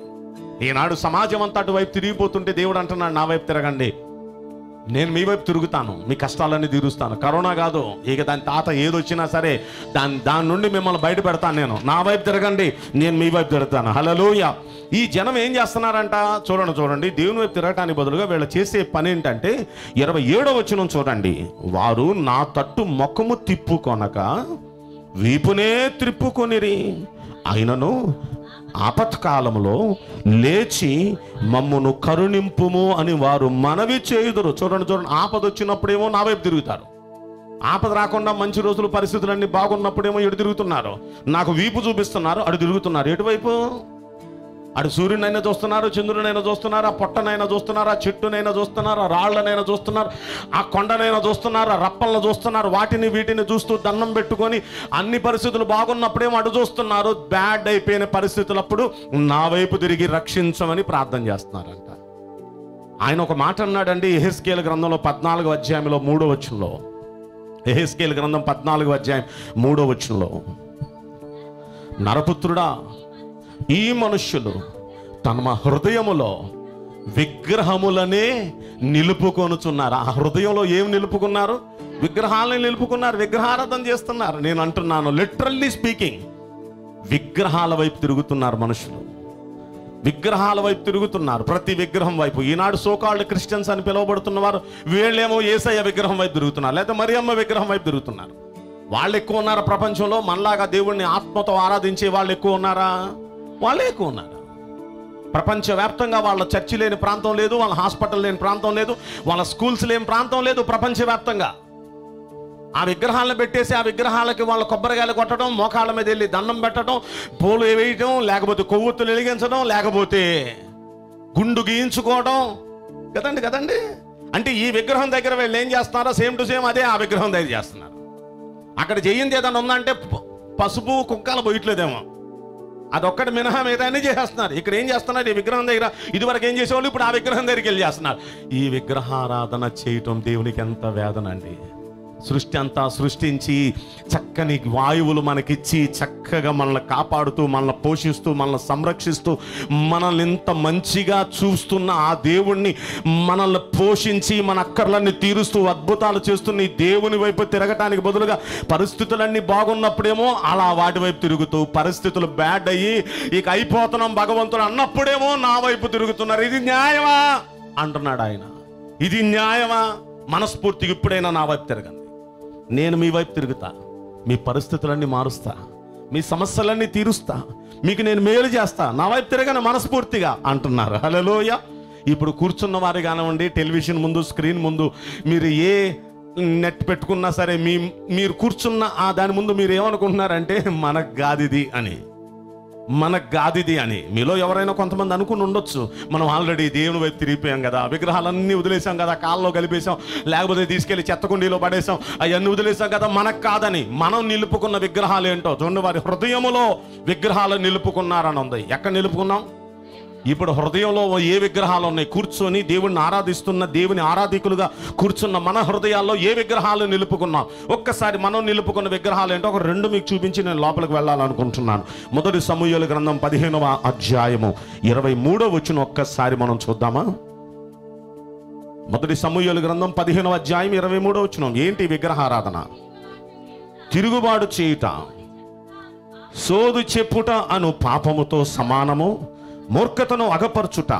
ఈనాడు సమాజం అంతా అటువైపు తిరిగిపోతుంటే దేవుడు అంటున్నాడు నా వైపు తిరగండి. నేను మీ వైపు తిరుగుతాను మీ కష్టాలన్నీ తీరుస్తాను. కరోనా కాదు ఇక దాని తాత ఏదొచ్చినా సరే దాని దాని నుండి మిమ్మల్ని బయట పెడతాను నేను. నా వైపు తిరగండి నేను మీ వైపు తిరుగుతాను. హలోయ ఈ జనం ఏం చేస్తున్నారంట? చూడండి చూడండి. దేవుని వైపు తిరగటానికి బదులుగా వీళ్ళు చేసే పని ఏంటంటే ఇరవై ఏడో వచ్చిన చూడండి. వారు నా తట్టు ముఖము తిప్పుకొనక వీపునే త్రిప్పుకొనిరి. అయినను ఆపత్కాలంలో లేచి మమ్మను కరుణింపుము అని వారు మనవి చేయుదురు. చూడండి చూడండి ఆపద వచ్చినప్పుడేమో నా వైపు తిరుగుతారు. ఆపద రాకుండా మంచి రోజులు పరిస్థితులన్నీ బాగున్నప్పుడేమో ఎటు తిరుగుతున్నారు. నాకు వీపు చూపిస్తున్నారు అటు తిరుగుతున్నారు. ఎటువైపు? అటు సూర్యునైనా చూస్తున్నారు చంద్రునైనా చూస్తున్నారు ఆ పొట్టనైనా చూస్తున్నారు ఆ చెట్టునైనా చూస్తున్నారు ఆ రాళ్ళనైనా చూస్తున్నారు ఆ కొండనైనా చూస్తున్నారు ఆ రప్పలను చూస్తున్నారు వాటిని వీటిని చూస్తూ దండం పెట్టుకొని అన్ని పరిస్థితులు బాగున్నప్పుడేమో అటు చూస్తున్నారు. బ్యాడ్ అయిపోయిన పరిస్థితులప్పుడు నా వైపు తిరిగి రక్షించమని ప్రార్థన చేస్తున్నారంట. ఆయన ఒక మాట అన్నాడండి ఎహెస్కేల గ్రంథంలో పద్నాలుగు అధ్యాయంలో మూడో వచ్చంలో ఎహెస్కేల గ్రంథం పద్నాలుగు అధ్యాయం మూడో వచ్చంలో నరపుత్రుడా ఈ మనుష్యులు తమ హృదయములో విగ్రహములనే నిలుపుకొనుచున్నారు. ఆ హృదయంలో ఏం నిలుపుకున్నారు? విగ్రహాలని నిలుపుకున్నారు విగ్రహారాధన చేస్తున్నారు. నేను అంటున్నాను లిటరల్లీ స్పీకింగ్ విగ్రహాల వైపు తిరుగుతున్నారు మనుషులు. విగ్రహాల వైపు తిరుగుతున్నారు ప్రతి విగ్రహం వైపు. ఈనాడు సోకాళ్ళు క్రిస్టియన్స్ అని పిలువబడుతున్న వారు వీళ్ళేమో ఏసయ్య విగ్రహం వైపు తిరుగుతున్నారు లేదా మరియమ్మ విగ్రహం వైపు తిరుగుతున్నారు. వాళ్ళు ఎక్కువ ఉన్నారా ప్రపంచంలో? మనలాగా దేవుణ్ణి ఆత్మతో ఆరాధించే వాళ్ళు ఎక్కువ ఉన్నారా? వాళ్ళే ఎక్కువ ఉన్నారు. ప్రపంచవ్యాప్తంగా వాళ్ళ చర్చి లేని ప్రాంతం లేదు వాళ్ళ హాస్పిటల్ లేని ప్రాంతం లేదు వాళ్ళ స్కూల్స్ లేని ప్రాంతం లేదు ప్రపంచవ్యాప్తంగా. ఆ విగ్రహాలను పెట్టేసి ఆ విగ్రహాలకి వాళ్ళ కొబ్బరికాయలు కొట్టడం మోకాళ్ళ మీద వెళ్ళి దండం పెట్టడం పూలు వేయటం లేకపోతే కొవ్వొత్తులు వెలిగించడం లేకపోతే గుండు గీయించుకోవడం. కదండి కదండి? అంటే ఈ విగ్రహం దగ్గర వీళ్ళు ఏం చేస్తున్నారో సేమ్ టు సేమ్ అదే ఆ విగ్రహం దగ్గర చేస్తున్నారు. అక్కడ చేయింది ఏదైనా ఉందంటే పసుపు కుక్కలు పోయట్లేదేమో. అదొక్కటి మినహా మిగతా అన్ని చేసేస్తున్నారు. ఇక్కడ ఏం చేస్తున్నారు? ఈ విగ్రహం దగ్గర ఇదివరకు ఏం చేసేవాళ్ళు? ఇప్పుడు ఆ విగ్రహం దగ్గరికి వెళ్ళి చేస్తున్నారు. ఈ విగ్రహారాధన చేయటం దేవునికి ఎంత వేదన అండి. సృష్టి అంతా సృష్టించి చక్కని వాయువులు మనకిచ్చి చక్కగా మనల్ని కాపాడుతూ మనల్ని పోషిస్తూ మనల్ని సంరక్షిస్తూ మనల్ని ఇంత మంచిగా చూస్తున్న ఆ దేవుణ్ణి మనల్ని పోషించి మన అక్కర్లన్నీ తీరుస్తూ అద్భుతాలు చేస్తున్న ఈ దేవుని వైపు తిరగటానికి బదులుగా పరిస్థితులన్నీ బాగున్నప్పుడేమో అలా వాటి వైపు తిరుగుతూ పరిస్థితులు బ్యాడ్ అయ్యి ఇక అయిపోతున్నాం భగవంతుడు అన్నప్పుడేమో నా వైపు తిరుగుతున్నారు. ఇది న్యాయమా? అంటున్నాడు ఆయన. ఇది న్యాయమా? మనస్ఫూర్తికి ఇప్పుడైనా నా వైపు తిరగను నేను మీ వైపు తిరుగుతా. మీ పరిస్థితులన్నీ మారుస్తా. మీ సమస్యలన్నీ తీరుస్తా. మీకు నేను మేలు చేస్తా. నా వైపు తిరగని మనస్ఫూర్తిగా అంటున్నారు. హలోయ ఇప్పుడు కూర్చున్న వారు కానివ్వండి టెలివిజన్ ముందు స్క్రీన్ ముందు మీరు ఏ నెట్ పెట్టుకున్నా సరే మీ మీరు కూర్చున్న ఆ దాని ముందు మీరు ఏమనుకుంటున్నారంటే మనకు గాదిది అని. మనకు గాదిది అని. మీలో ఎవరైనా కొంతమంది అనుకుని ఉండొచ్చు. మనం ఆల్రెడీ దేవుని వైపు తిరిగిపోయాం కదా. విగ్రహాలన్నీ వదిలేసాం కదా. కాల్లో కలిపేసాం లేకపోతే తీసుకెళ్ళి చెత్తకుండీలో పడేసాం అవన్నీ వదిలేసాం కదా. మనకు కాదని. మనం నిలుపుకున్న విగ్రహాలు ఏంటో చూడండి వారి హృదయములో విగ్రహాలు నిలుపుకున్నారని ఉంది. ఎక్కడ నిలుపుకున్నాం? ఇప్పుడు హృదయంలో ఏ విగ్రహాలు ఉన్నాయి? కూర్చొని దేవుణ్ణి ఆరాధిస్తున్న దేవుని ఆరాధికులుగా కూర్చున్న మన హృదయాల్లో ఏ విగ్రహాలు నిలుపుకున్నాం? ఒక్కసారి మనం నిలుపుకున్న విగ్రహాలు ఏంటో ఒక రెండు మీకు చూపించి నేను లోపలికి వెళ్ళాలనుకుంటున్నాను. మొదటి సమూహల గ్రంథం పదిహేనవ అధ్యాయము ఇరవై మూడో వచ్చిన ఒక్కసారి మనం చూద్దామా? మొదటి సమూహల గ్రంథం పదిహేనవ అధ్యాయం ఇరవై మూడో వచ్చిన ఏంటి విగ్రహారాధన? తిరుగుబాటు చేయుట సోదు చెప్పుట అను పాపముతో సమానము. మూర్ఖతను అగపరచుట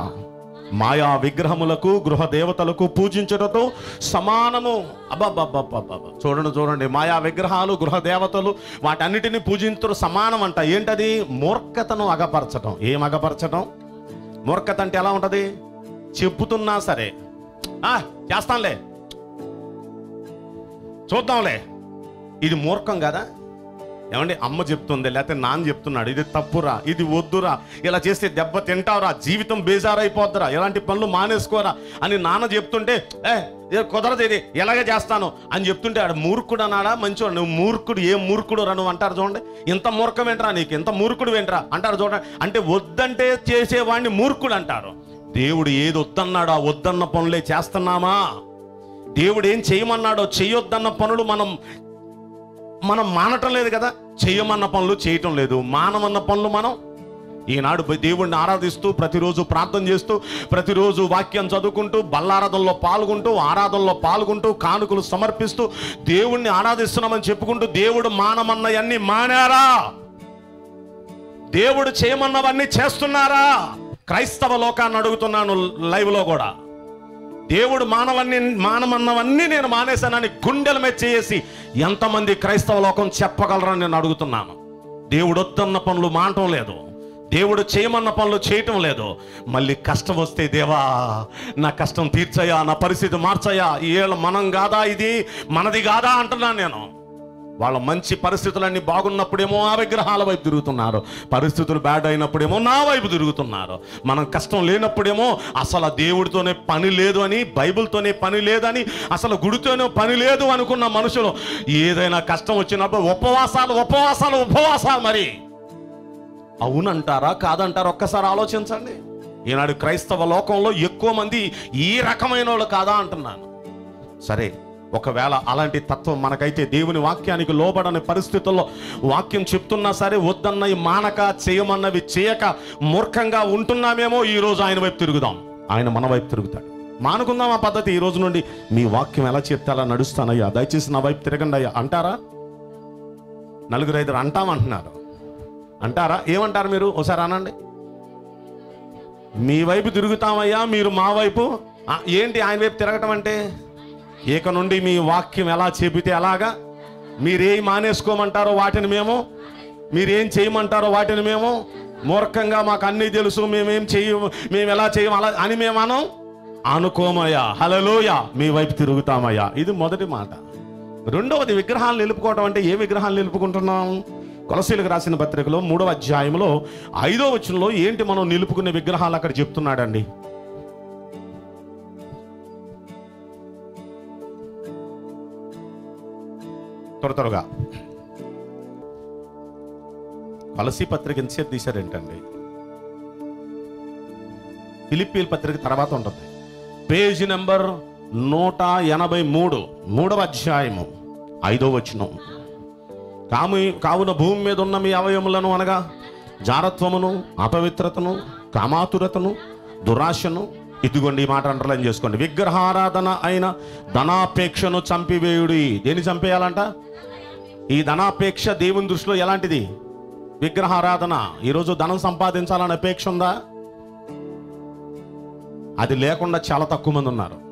మాయా విగ్రహములకు గృహ దేవతలకు పూజించుటతో సమానము. అబ్బాబ్బాబ్బాబ్బా చూడండి చూడండి మాయా విగ్రహాలు గృహ దేవతలు వాటన్నిటిని పూజించడం సమానం అంట ఏంటది? మూర్ఖతను అగపరచటం. ఏం అగపరచటం? మూర్ఖత అంటే ఎలా ఉంటది? చెప్పుతున్నా సరే. ఆ చేస్తాంలే చూద్దాంలే. ఇది మూర్ఖం కదా? ఏమండి అమ్మ చెప్తుంది లేకపోతే నాన్న చెప్తున్నాడు ఇది తప్పురా ఇది వద్దురా ఇలా చేస్తే దెబ్బ తింటావురా జీవితం బేజారైపోద్దురా ఇలాంటి పనులు మానేసుకోరా అని నాన్న చెప్తుంటే ఏ కుదరదు ఇది ఎలాగే చేస్తాను అని చెప్తుంటే ఆడు మూర్ఖుడు అన్నాడా? మంచివాడు నువ్వు మూర్ఖుడు ఏ మూర్ఖుడు రా నువ్వు? అంటారు చూడండి. ఇంత మూర్ఖం ఏంట్రా నీకు? ఇంత మూర్ఖుడు ఏంట్రా అంటారు చూడండి. అంటే వద్దంటే చేసేవాడిని మూర్ఖుడు అంటారు. దేవుడు ఏది వద్దన్నాడో ఆ వద్దన్న పనులే చేస్తున్నామా? దేవుడు ఏం చేయమన్నాడో చేయొద్దన్న పనులు మనం మనం మానటం లేదు కదా? చేయమన్న పనులు చేయటం లేదు. మానమన్న పనులు మనం ఈనాడు పోయి దేవుణ్ణి ఆరాధిస్తూ ప్రతిరోజు ప్రార్థన చేస్తూ ప్రతిరోజు వాక్యం చదువుకుంటూ బల్లారాధనలో పాల్గొంటూ ఆరాధనలో పాల్గొంటూ కానుకలు సమర్పిస్తూ దేవుణ్ణి ఆరాధిస్తున్నామని చెప్పుకుంటూ దేవుడు మానమన్నయన్నీ మానారా? దేవుడు చేయమన్నవన్నీ చేస్తున్నారా? క్రైస్తవ లోకాన్ని అడుగుతున్నాను లైవ్లో కూడా. దేవుడు మానవన్ని మానమన్నవన్నీ నేను మానేశానని గుండెల మీద చేసి ఎంతమంది క్రైస్తవ లోకం చెప్పగలరని నేను అడుగుతున్నాను. దేవుడు వద్దన్న పనులు మానటం లేదు. దేవుడు చేయమన్న పనులు చేయటం లేదు. మళ్ళీ కష్టం వస్తే దేవా నా కష్టం తీర్చయా నా పరిస్థితి మార్చయా ఏళ్ళ మనం కాదా ఇది? మనది కాదా అంటున్నాను నేను. వాళ్ళ మంచి పరిస్థితులన్నీ బాగున్నప్పుడేమో ఆ విగ్రహాల వైపు తిరుగుతున్నారు. పరిస్థితులు బ్యాడ్ అయినప్పుడేమో నా వైపు తిరుగుతున్నారు. మనం కష్టం లేనప్పుడేమో అసలు దేవుడితోనే పని లేదు అని బైబిల్తోనే పని లేదని అసలు గుడితోనే పని లేదు అనుకున్న మనుషులు. ఏదైనా కష్టం వచ్చినప్పుడు ఉపవాసాలు ఉపవాసాలు ఉపవాసాలు మరి. అవునంటారా కాదంటారా? ఒక్కసారి ఆలోచించండి. ఈనాడు క్రైస్తవ లోకంలో ఎక్కువ మంది ఈ రకమైన వాళ్ళు కాదా అంటున్నాను. సరే ఒకవేళ అలాంటి తత్వం మనకైతే దేవుని వాక్యానికి లోబడని పరిస్థితుల్లో వాక్యం చెప్తున్నా సరే వద్దన్నవి మానక చేయమన్నవి చేయక మూర్ఖంగా ఉంటున్నామేమో ఈరోజు ఆయన వైపు తిరుగుదాం. ఆయన మన వైపు తిరుగుతాడు. మానుకుందాం ఆ పద్ధతి. ఈ రోజు నుండి మీ వాక్యం ఎలా చెప్తే అలా నడుస్తానయ్యా. దయచేసి నా వైపు తిరగండి అయ్యా. అంటారా? నలుగురు ఐదురు అంటామంటున్నారు. అంటారా? ఏమంటారు మీరు? ఒకసారి అనండి. మీ వైపు తిరుగుతామయ్యా మీరు మా వైపు. ఏంటి ఆయన వైపు తిరగటం అంటే? ఇక నుండి మీ వాక్యం ఎలా చెబితే అలాగా? మీరేం మానేసుకోమంటారో వాటిని మేము? మీరేం చేయమంటారో వాటిని మేము? మూర్ఖంగా మాకు అన్నీ తెలుసు మేమేం చెయ్యం మేము ఎలా చేయం అలా అని మేము అనం? అనుకోమయ్యా. హలలోయ మీ వైపు తిరుగుతామయ్యా. ఇది మొదటి మాట. రెండవది విగ్రహాలు నిలుపుకోవడం అంటే ఏ విగ్రహాలు నిలుపుకుంటున్నాం? కొలసీలకు రాసిన పత్రికలో మూడవ అధ్యాయంలో ఐదో వచనంలో ఏంటి మనం నిలుపుకునే విగ్రహాలు అక్కడ చెప్తున్నాడండి? త్వర త్వరగా. కొలసీ పత్రిక ఎంతసేపు తీశారేంటండి? ఫిలిపీల్ పత్రిక తర్వాత ఉంటుంది. పేజీ నెంబర్ నూట ఎనభై మూడు మూడవ అధ్యాయము ఐదో వచనం. కాము కావున భూమి మీద ఉన్న మీ అవయములను అనగా జారత్వమును అపవిత్రతను కామాతురతను దురాశను ఇదిగోండి ఈ మాట అండర్లైన్ చేసుకోండి. విగ్రహారాధన అయిన ధనాపేక్షను చంపివేయుడి. దేని చంపేయాలంట? ఈ ధనాపేక్ష దేవుని దృష్టిలో ఎలాంటిది? విగ్రహారాధన. ఈరోజు ధనం సంపాదించాలనే అపేక్ష ఉందా? అది లేకుండా చాలా తక్కువ మంది ఉన్నారు.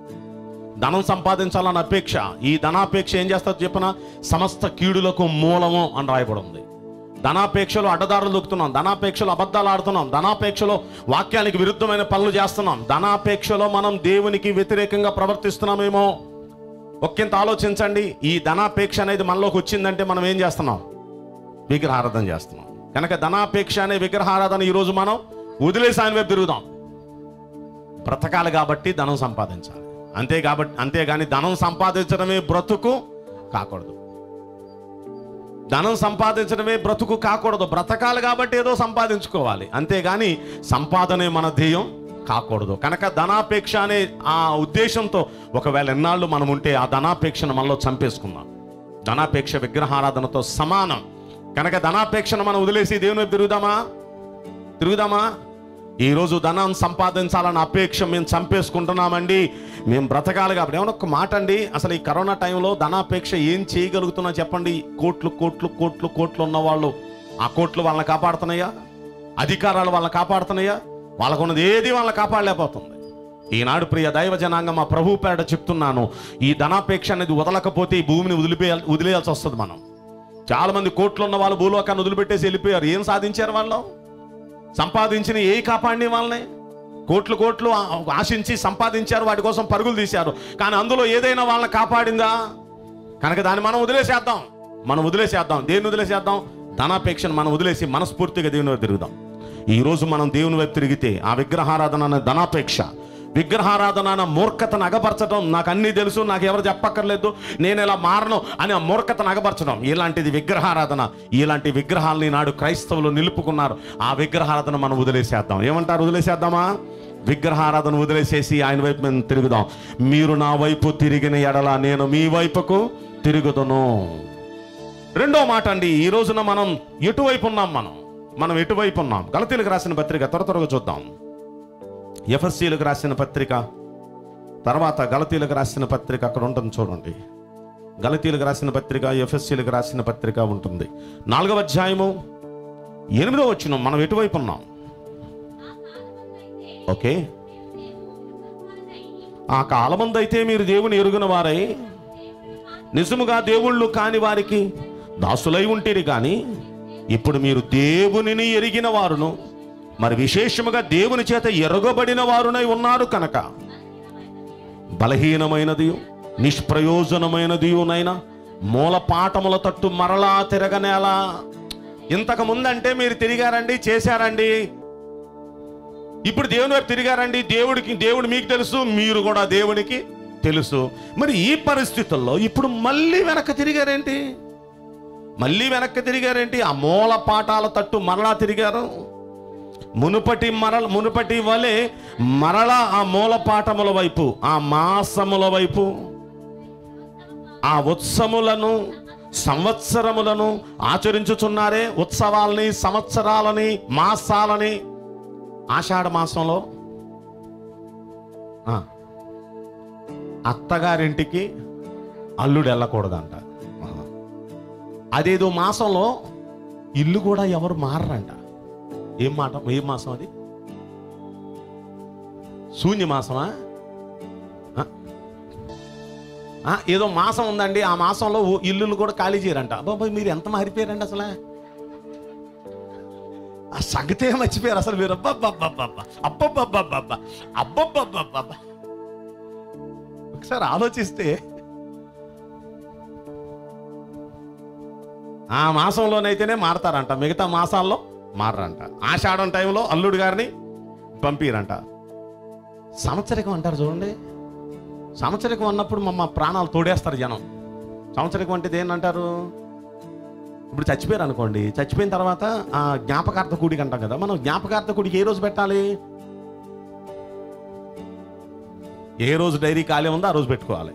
ధనం సంపాదించాలన్న అపేక్ష. ఈ ధనాపేక్ష ఏం చేస్తారు చెప్పిన? సమస్త కీడులకు మూలము అని రాయబడి ఉంది. ధనాపేక్షలో అడ్డదారులు దొక్కుతున్నాం ధనాపేక్షలో అబద్ధాలు ఆడుతున్నాం. ధనాపేక్షలో వాక్యానికి విరుద్ధమైన పనులు చేస్తున్నాం. ధనాపేక్షలో మనం దేవునికి వ్యతిరేకంగా ప్రవర్తిస్తున్నామేమో? ఒక్కింత ఆలోచించండి. ఈ ధనాపేక్ష అనేది మనలోకి వచ్చిందంటే మనం ఏం చేస్తున్నాం? విగ్రహారాధన చేస్తున్నాం. కనుక ధనాపేక్ష అనే విగ్రహారాధన ఈరోజు మనం వదిలేసి ఆయన వైపు తిరుగుదాం. బ్రతకాలి కాబట్టి ధనం సంపాదించాలి. అంతే కాబట్టి అంతేగాని ధనం సంపాదించడమే బ్రతుకు కాకూడదు. ధనం సంపాదించడమే బ్రతుకు కాకూడదు. బ్రతకాలి కాబట్టి ఏదో సంపాదించుకోవాలి. అంతేగాని సంపాదనే మన ధ్యేయం కాకూడదు. కనుక ధనాపేక్ష అనే ఆ ఉద్దేశంతో ఒకవేళ ఎన్నాళ్ళు మనం ఉంటే ఆ ధనాపేక్షను మనలో చంపేసుకుందాం. ధనాపేక్ష విగ్రహారాధనతో సమానం. కనుక ధనాపేక్షను మనం వదిలేసి దేవుని తిరుగుదామా? తిరుగుదామా? ఈరోజు ధనం సంపాదించాలన్న అపేక్ష మేము చంపేసుకుంటున్నామండి. మేము బ్రతకాలి కాబట్టి. ఏమన్నా ఒక మాట అండి? అసలు ఈ కరోనా టైంలో ధనాపేక్ష ఏం చేయగలుగుతున్నా చెప్పండి. కోట్లు కోట్లు కోట్లు కోట్లు ఉన్నవాళ్ళు ఆ కోట్లు వాళ్ళని కాపాడుతున్నాయా? అధికారాలు వాళ్ళని కాపాడుతున్నాయా? వాళ్ళకున్నది ఏది వాళ్ళని కాపాడలేకపోతుంది. ఈనాడు ప్రియ దైవ జనాంగం మా ప్రభు పేడ చెప్తున్నాను. ఈ ధనాపేక్ష అనేది వదలకపోతే ఈ భూమిని వదిలిపే వదిలేయాల్సి వస్తుంది మనం. చాలామంది కోట్లు ఉన్న వాళ్ళు భూలోకాన్ని వదిలిపెట్టేసి వెళ్ళిపోయారు. ఏం సాధించారు వాళ్ళు? సంపాదించిన ఏ కాపాడిని వాళ్ళని? కోట్లు కోట్లు ఆశించి సంపాదించారు వాటి కోసం పరుగులు తీశారు. కానీ అందులో ఏదైనా వాళ్ళని కాపాడిందా? కనుక దాన్ని మనం వదిలేసేద్దాం. మనం వదిలేసేద్దాం. దేన్ని వదిలేసేద్దాం? ధనాపేక్షను మనం వదిలేసి మనస్ఫూర్తిగా దేవుని వైపు తిరుగుదాం. ఈరోజు మనం దేవుని వైపు తిరిగితే ఆ విగ్రహారాధన అనే ధనాపేక్ష విగ్రహారాధన అన్న మూర్ఖతను అగపరచడం నాకు అన్నీ తెలుసు నాకు ఎవరు చెప్పక్కర్లేదు. నేను ఇలా మారను అని ఆ మూర్ఖతను అగపరచడం ఇలాంటిది విగ్రహారాధన ఇలాంటి విగ్రహాలని నాడు క్రైస్తవులు నిలుపుకున్నారు. ఆ విగ్రహారాధన మనం వదిలేసేద్దాం. ఏమంటారు? వదిలేసేద్దామా? విగ్రహారాధన వదిలేసేసి ఆయన వైపు మేము తిరుగుదాం. మీరు నా వైపు తిరిగిన ఎడల నేను మీ వైపుకు తిరుగుదును. రెండో మాట అండి ఈ రోజున మనం ఎటువైపు ఉన్నాం మనం? మనం ఎటువైపు ఉన్నాం? గలతీలకు రాసిన పత్రిక త్వర త్వరగా చూద్దాం. ఎఫ్ఎస్సీలకు రాసిన పత్రిక తర్వాత గలతీలకు రాసిన పత్రిక అక్కడ ఉంటుంది చూడండి. గలతీలకు రాసిన పత్రిక ఎఫ్ఎస్సీలకు రాసిన పత్రిక ఉంటుంది. నాలుగవ అధ్యాయము ఎనిమిదో వచ్చిన మనం ఎటువైపు ఉన్నాం? ఓకే. ఆ కాలమందైతే మీరు దేవుని ఎరుగిన వారై నిజముగా దేవుళ్ళు కాని వారికి దాసులై ఉంటేరి కానీ ఇప్పుడు మీరు దేవునిని ఎరిగిన వారును మరి విశేషముగా దేవుని చేత ఎరగబడిన వారునై ఉన్నారు కనుక. బలహీనమైనది నిష్ప్రయోజనమైనదియునైనా మూల పాఠముల తట్టు మరలా తిరగనేలా. ఇంతకు ముందంటే మీరు తిరిగారండి చేశారండి. ఇప్పుడు దేవుని వైపు తిరిగారండి దేవుడికి దేవుడు మీకు తెలుసు మీరు కూడా దేవునికి తెలుసు. మరి ఈ పరిస్థితుల్లో ఇప్పుడు మళ్ళీ వెనక్కి తిరిగారేంటి? మళ్ళీ వెనక్కి తిరిగారేంటి? ఆ మూల పాఠాల తట్టు మరలా తిరిగారు? మునుపటి మరల మునుపటి వలె మరలా ఆ మూల పాఠముల వైపు ఆ మాసముల వైపు ఆ ఉత్సములను సంవత్సరములను ఆచరించుచున్నారే ఉత్సవాలని సంవత్సరాలని మాసాలని. ఆషాఢ మాసంలో అత్తగారింటికి అల్లుడు వెళ్ళకూడదంట. అదేదో మాసంలో ఇల్లు కూడా ఎవరు మారరంట. ఏం మాట? ఏం మాసం అది? శూన్య మాసమా? ఆ? ఏదో మాసం ఉందండి. ఆ మాసంలో ఇల్లులు కూడా ఖాళీ చేయరంట. బాబాయ్ మీరు ఎంత మారిపోయారండి అసలు? ఆ సంగతే మర్చిపోయారు అసలు మీరు? అబ్బబ్బబ్బబ్బబ్బ. ఒకసారి ఆలోచిస్తే. ఆ మాసంలోనైతేనే మారతారంట. మిగతా మాసాల్లో మారరంట. ఆషాఢం టైంలో అల్లుడు గారిని పంపిరంట. సంవత్సరికం అంటారు చూడండి. సంవత్సరికం అన్నప్పుడు మమ్మ ప్రాణాలు తోడేస్తారు జనం. సంవత్సరికం అంటే దేనంటారు ఇప్పుడు చచ్చిపోయారు అనుకోండి. చచ్చిపోయిన తర్వాత ఆ జ్ఞాపకార్థ కూడికి అంటాం కదా. మనం జ్ఞాపకార్థ కూడికి ఏ రోజు పెట్టాలి? ఏ రోజు డైరీ ఖాళీ ఉందో ఆ రోజు పెట్టుకోవాలి.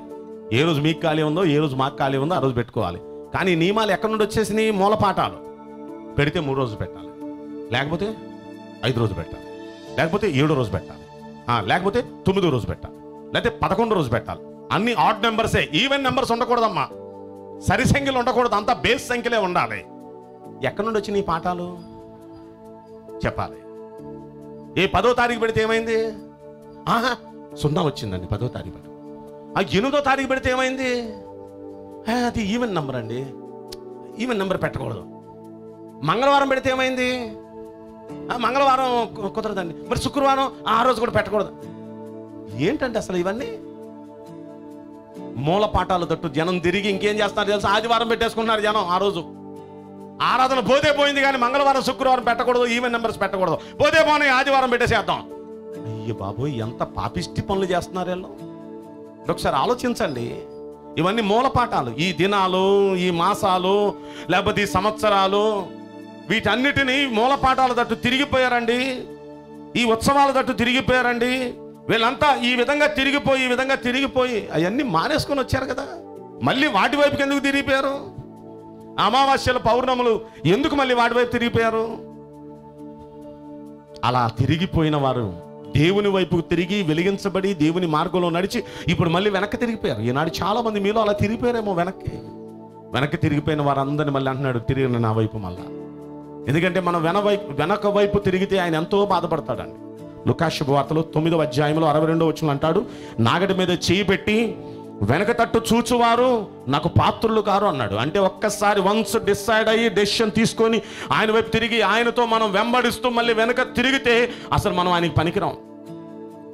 ఏ రోజు మీకు ఖాళీ ఉందో ఏ రోజు మాకు ఖాళీ ఉందో ఆ రోజు పెట్టుకోవాలి. కానీ నియమాలు ఎక్కడి నుండి వచ్చేసినాయి? మూలపాఠాలు. పెడితే మూడు రోజులు పెట్టాలి. లేకపోతే ఐదు రోజు పెట్టాలి. లేకపోతే ఏడో రోజు పెట్టాలి. లేకపోతే తొమ్మిదో రోజు పెట్టాలి. లేకపోతే పదకొండో రోజు పెట్టాలి. అన్ని ఆడ్ నెంబర్సే ఈవెన్ నెంబర్స్ ఉండకూడదమ్మా. సరి సంఖ్యలు ఉండకూడదు. అంతా బేస్ సంఖ్యలే ఉండాలి. ఎక్కడి నుండి వచ్చినాయి ఈ పాఠాలు? చెప్పాలి. ఏ పదో తారీఖు పెడితే ఏమైంది? ఆహా సున్నా వచ్చిందండి పదో తారీఖు పెడితే. ఆ ఎనిమిదో తారీఖు పెడితే ఏమైంది? అది ఈవెన్ నెంబర్ అండి. ఈవెన్ నెంబర్ పెట్టకూడదు. మంగళవారం పెడితే ఏమైంది? మంగళవారం కు- కుదరదండి. మరి శుక్రవారం ఆ రోజు కూడా పెట్టకూడదు. ఏంటంటే అసలు ఇవన్నీ? మూల పాఠాలు తట్టు జనం తిరిగి ఇంకేం చేస్తున్నారు తెలుసు? ఆదివారం పెట్టేసుకున్నారు జనం ఆ రోజు. ఆరాధన పోతే పోయింది కానీ మంగళవారం శుక్రవారం పెట్టకూడదు ఈవెన్ నెంబర్స్ పెట్టకూడదు. పోతే పోనీ ఆదివారం పెట్టేసేద్దాం. అయ్యో బాబోయ్ ఎంత పాపిష్టి పనులు చేస్తున్నారు వీళ్ళు. ఒకసారి ఆలోచించండి. ఇవన్నీ మూలపాఠాలు ఈ దినాలు ఈ మాసాలు లేకపోతే ఈ సంవత్సరాలు వీటన్నిటినీ మూలపాఠాల తట్టు తిరిగిపోయారండి. ఈ ఉత్సవాల తట్టు తిరిగిపోయారండి. వీళ్ళంతా ఈ విధంగా తిరిగిపోయి ఈ విధంగా తిరిగిపోయి అవన్నీ మానేసుకొని వచ్చారు కదా. మళ్ళీ వాటి వైపుకి ఎందుకు తిరిగిపోయారు? అమావాస్యల పౌర్ణములు ఎందుకు మళ్ళీ వాటి వైపు తిరిగిపోయారు? అలా తిరిగిపోయిన వారు దేవుని వైపుకు తిరిగి వెలిగించబడి దేవుని మార్గంలో నడిచి ఇప్పుడు మళ్ళీ వెనక్కి తిరిగిపోయారు. ఈనాడు చాలా మంది మీలో అలా తిరిగిపోయారేమో వెనక్కి. వెనక్కి తిరిగిపోయిన వారందరిని మళ్ళీ అంటున్నాడు తిరిగిన నా వైపు మళ్ళీ. ఎందుకంటే మనం వెనవైపు వెనక వైపు తిరిగితే ఆయన ఎంతో బాధపడతాడండి. లుకాశుభ వార్తలు తొమ్మిదవ అధ్యాయంలో అరవై రెండో వచ్చిన అంటాడు నాగటి మీద చేయి పెట్టి వెనక తట్టు చూచువారు నాకు పాత్రులు కారు అన్నాడు. అంటే ఒక్కసారి వన్స్ డిసైడ్ అయ్యి డెసిషన్ తీసుకొని ఆయన వైపు తిరిగి ఆయనతో మనం వెంబడిస్తూ మళ్ళీ వెనక తిరిగితే అసలు మనం ఆయనకి పనికిరాం.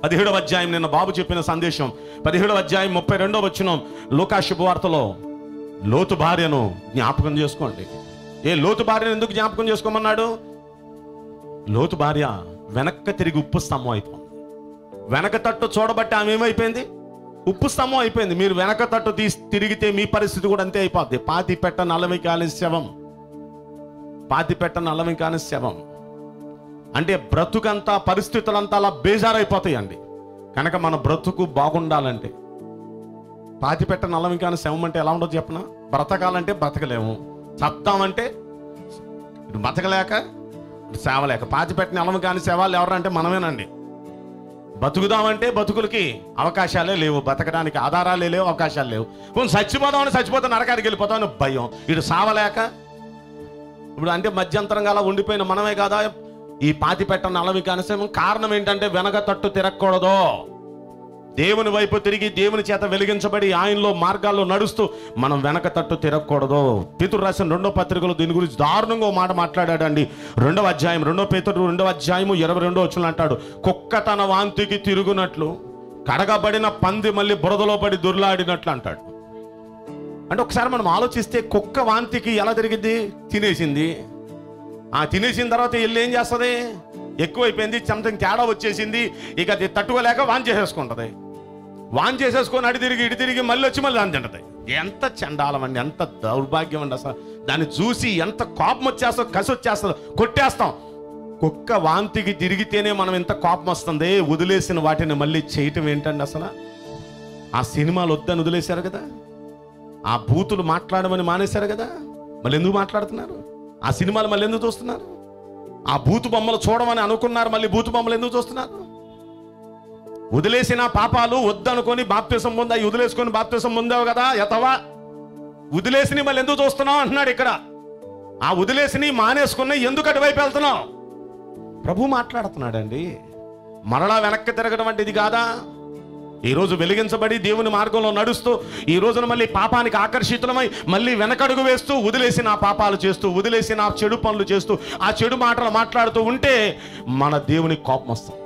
పదిహేడవ అధ్యాయం నిన్న బాబు చెప్పిన సందేశం. పదిహేడవ అధ్యాయం ముప్పై రెండవ వచ్చిన లోకా శుభవార్తలో లోతు భార్యను జ్ఞాపకం చేసుకోండి. ఏ లోతు భార్యను ఎందుకు జ్ఞాపకం చేసుకోమన్నాడు? లోతు భార్య వెనక్క తిరిగి ఉప్పు స్తంభం అయిపోయింది. వెనక తట్టు చూడబట్టి ఆమె ఏమైపోయింది? ఉప్పు స్తంభం అయిపోయింది. మీరు వెనక తట్టు తీసి తిరిగితే మీ పరిస్థితి కూడా అంతే అయిపోద్ది. పాతి పెట్ట నలవి కాని శవం. పాతి పెట్ట నలవి కాని శవం. అంటే బ్రతుకంతా పరిస్థితులంతా అలా బేజారైపోతాయండి. కనుక మన బ్రతుకు బాగుండాలంటే. పాతి పెట్ట నలవి కాని శవం అంటే ఎలా ఉండదు చెప్పనా? బ్రతకాలంటే బ్రతకలేము. చత్తామంటే ఇటు బతకలేక ఇటు సేవలేక. పాతి పెట్టిన నలవి కాని శవాలు ఎవరంటే మనమేనండి. బతుకుదామంటే బతుకులకి అవకాశాలే లేవు. బతకడానికి ఆధారాలే లేవు అవకాశాలు లేవు. కొంచెం చచ్చిపోదామని చచ్చిపోతే నరకానికి వెళ్ళిపోతామని భయం. ఇటు సావలేక ఇప్పుడు అంటే మధ్యంతరంగా అలా ఉండిపోయిన మనమే కదా? ఈ పాతి పెట్ట అలవి కనసం కారణం ఏంటంటే వెనక తట్టు తిరగకూడదు. దేవుని వైపు తిరిగి దేవుని చేత వెలిగించబడి ఆయనలో మార్గాల్లో నడుస్తూ మనం వెనక తట్టు తిరగకూడదు. పితురు రాసిన రెండో పత్రికలో దీని గురించి దారుణంగా మాట మాట్లాడాడండి. రెండవ అధ్యాయం రెండో పేతురు రెండవ అధ్యాయము ఇరవై రెండో వచ్చిన అంటాడు కుక్క తన వాంతికి తిరుగునట్లు కడగబడిన పంది మళ్ళీ బురదలో పడి దుర్లాడినట్లు అంటాడు. అంటే ఒకసారి మనం ఆలోచిస్తే కుక్క వాంతికి ఎలా తిరిగింది? తినేసింది. ఆ తినేసిన తర్వాత వెళ్ళి ఏం చేస్తుంది? ఎక్కువైపోయింది సంథింగ్ తేడా వచ్చేసింది. ఇక అది తట్టుకోలేక వాన్ చేసేసుకుంటది. వాన్ చేసేసుకొని అడి తిరిగి ఇటు తిరిగి మళ్ళీ వచ్చి మళ్ళీ దాన్ని తింటది. ఎంత చండాలం అండి ఎంత దౌర్భాగ్యం అండి అసలు. దాన్ని చూసి ఎంత కోపం వచ్చేస్తుందో కసి వచ్చేస్తుందో కొట్టేస్తాం. కుక్క వాంతికి తిరిగితేనే మనం ఎంత కోపం వస్తుంది. వదిలేసిన వాటిని మళ్ళీ చేయటం ఏంటండి అసలు? ఆ సినిమాలు వద్దని వదిలేశారు కదా? ఆ బూతులు మాట్లాడమని మానేశారు కదా? మళ్ళీ ఎందుకు మాట్లాడుతున్నారు? ఆ సినిమాలు మళ్ళీ ఎందుకు చూస్తున్నారు? ఆ బూతు బొమ్మలు చూడమని అనుకున్నారు మళ్ళీ బూతు బొమ్మలు ఎందుకు చూస్తున్నారు? వదిలేసిన పాపాలు వద్దనుకొని బాప్త్యసం పొందాయి వదిలేసుకొని బాప్త్యసం పొందావు కదా ఎతవా వదిలేసిని మళ్ళీ ఎందుకు చూస్తున్నావు అంటున్నాడు ఇక్కడ. ఆ వదిలేసిని మానేసుకుని ఎందుకు అటువైపు వెళ్తున్నావు? ప్రభు మాట్లాడుతున్నాడండి మరలా వెనక్కి తిరగడం వంటిది కాదా? ఈరోజు వెలిగించబడి దేవుని మార్గంలో నడుస్తూ ఈ రోజున మళ్ళీ పాపానికి ఆకర్షితులమై మళ్ళీ వెనకడుగు వేస్తూ వదిలేసి నా పాపాలు చేస్తూ వదిలేసి నా చెడు పనులు చేస్తూ ఆ చెడు మాటలు మాట్లాడుతూ ఉంటే మన దేవునికి కోపం వస్తుంది.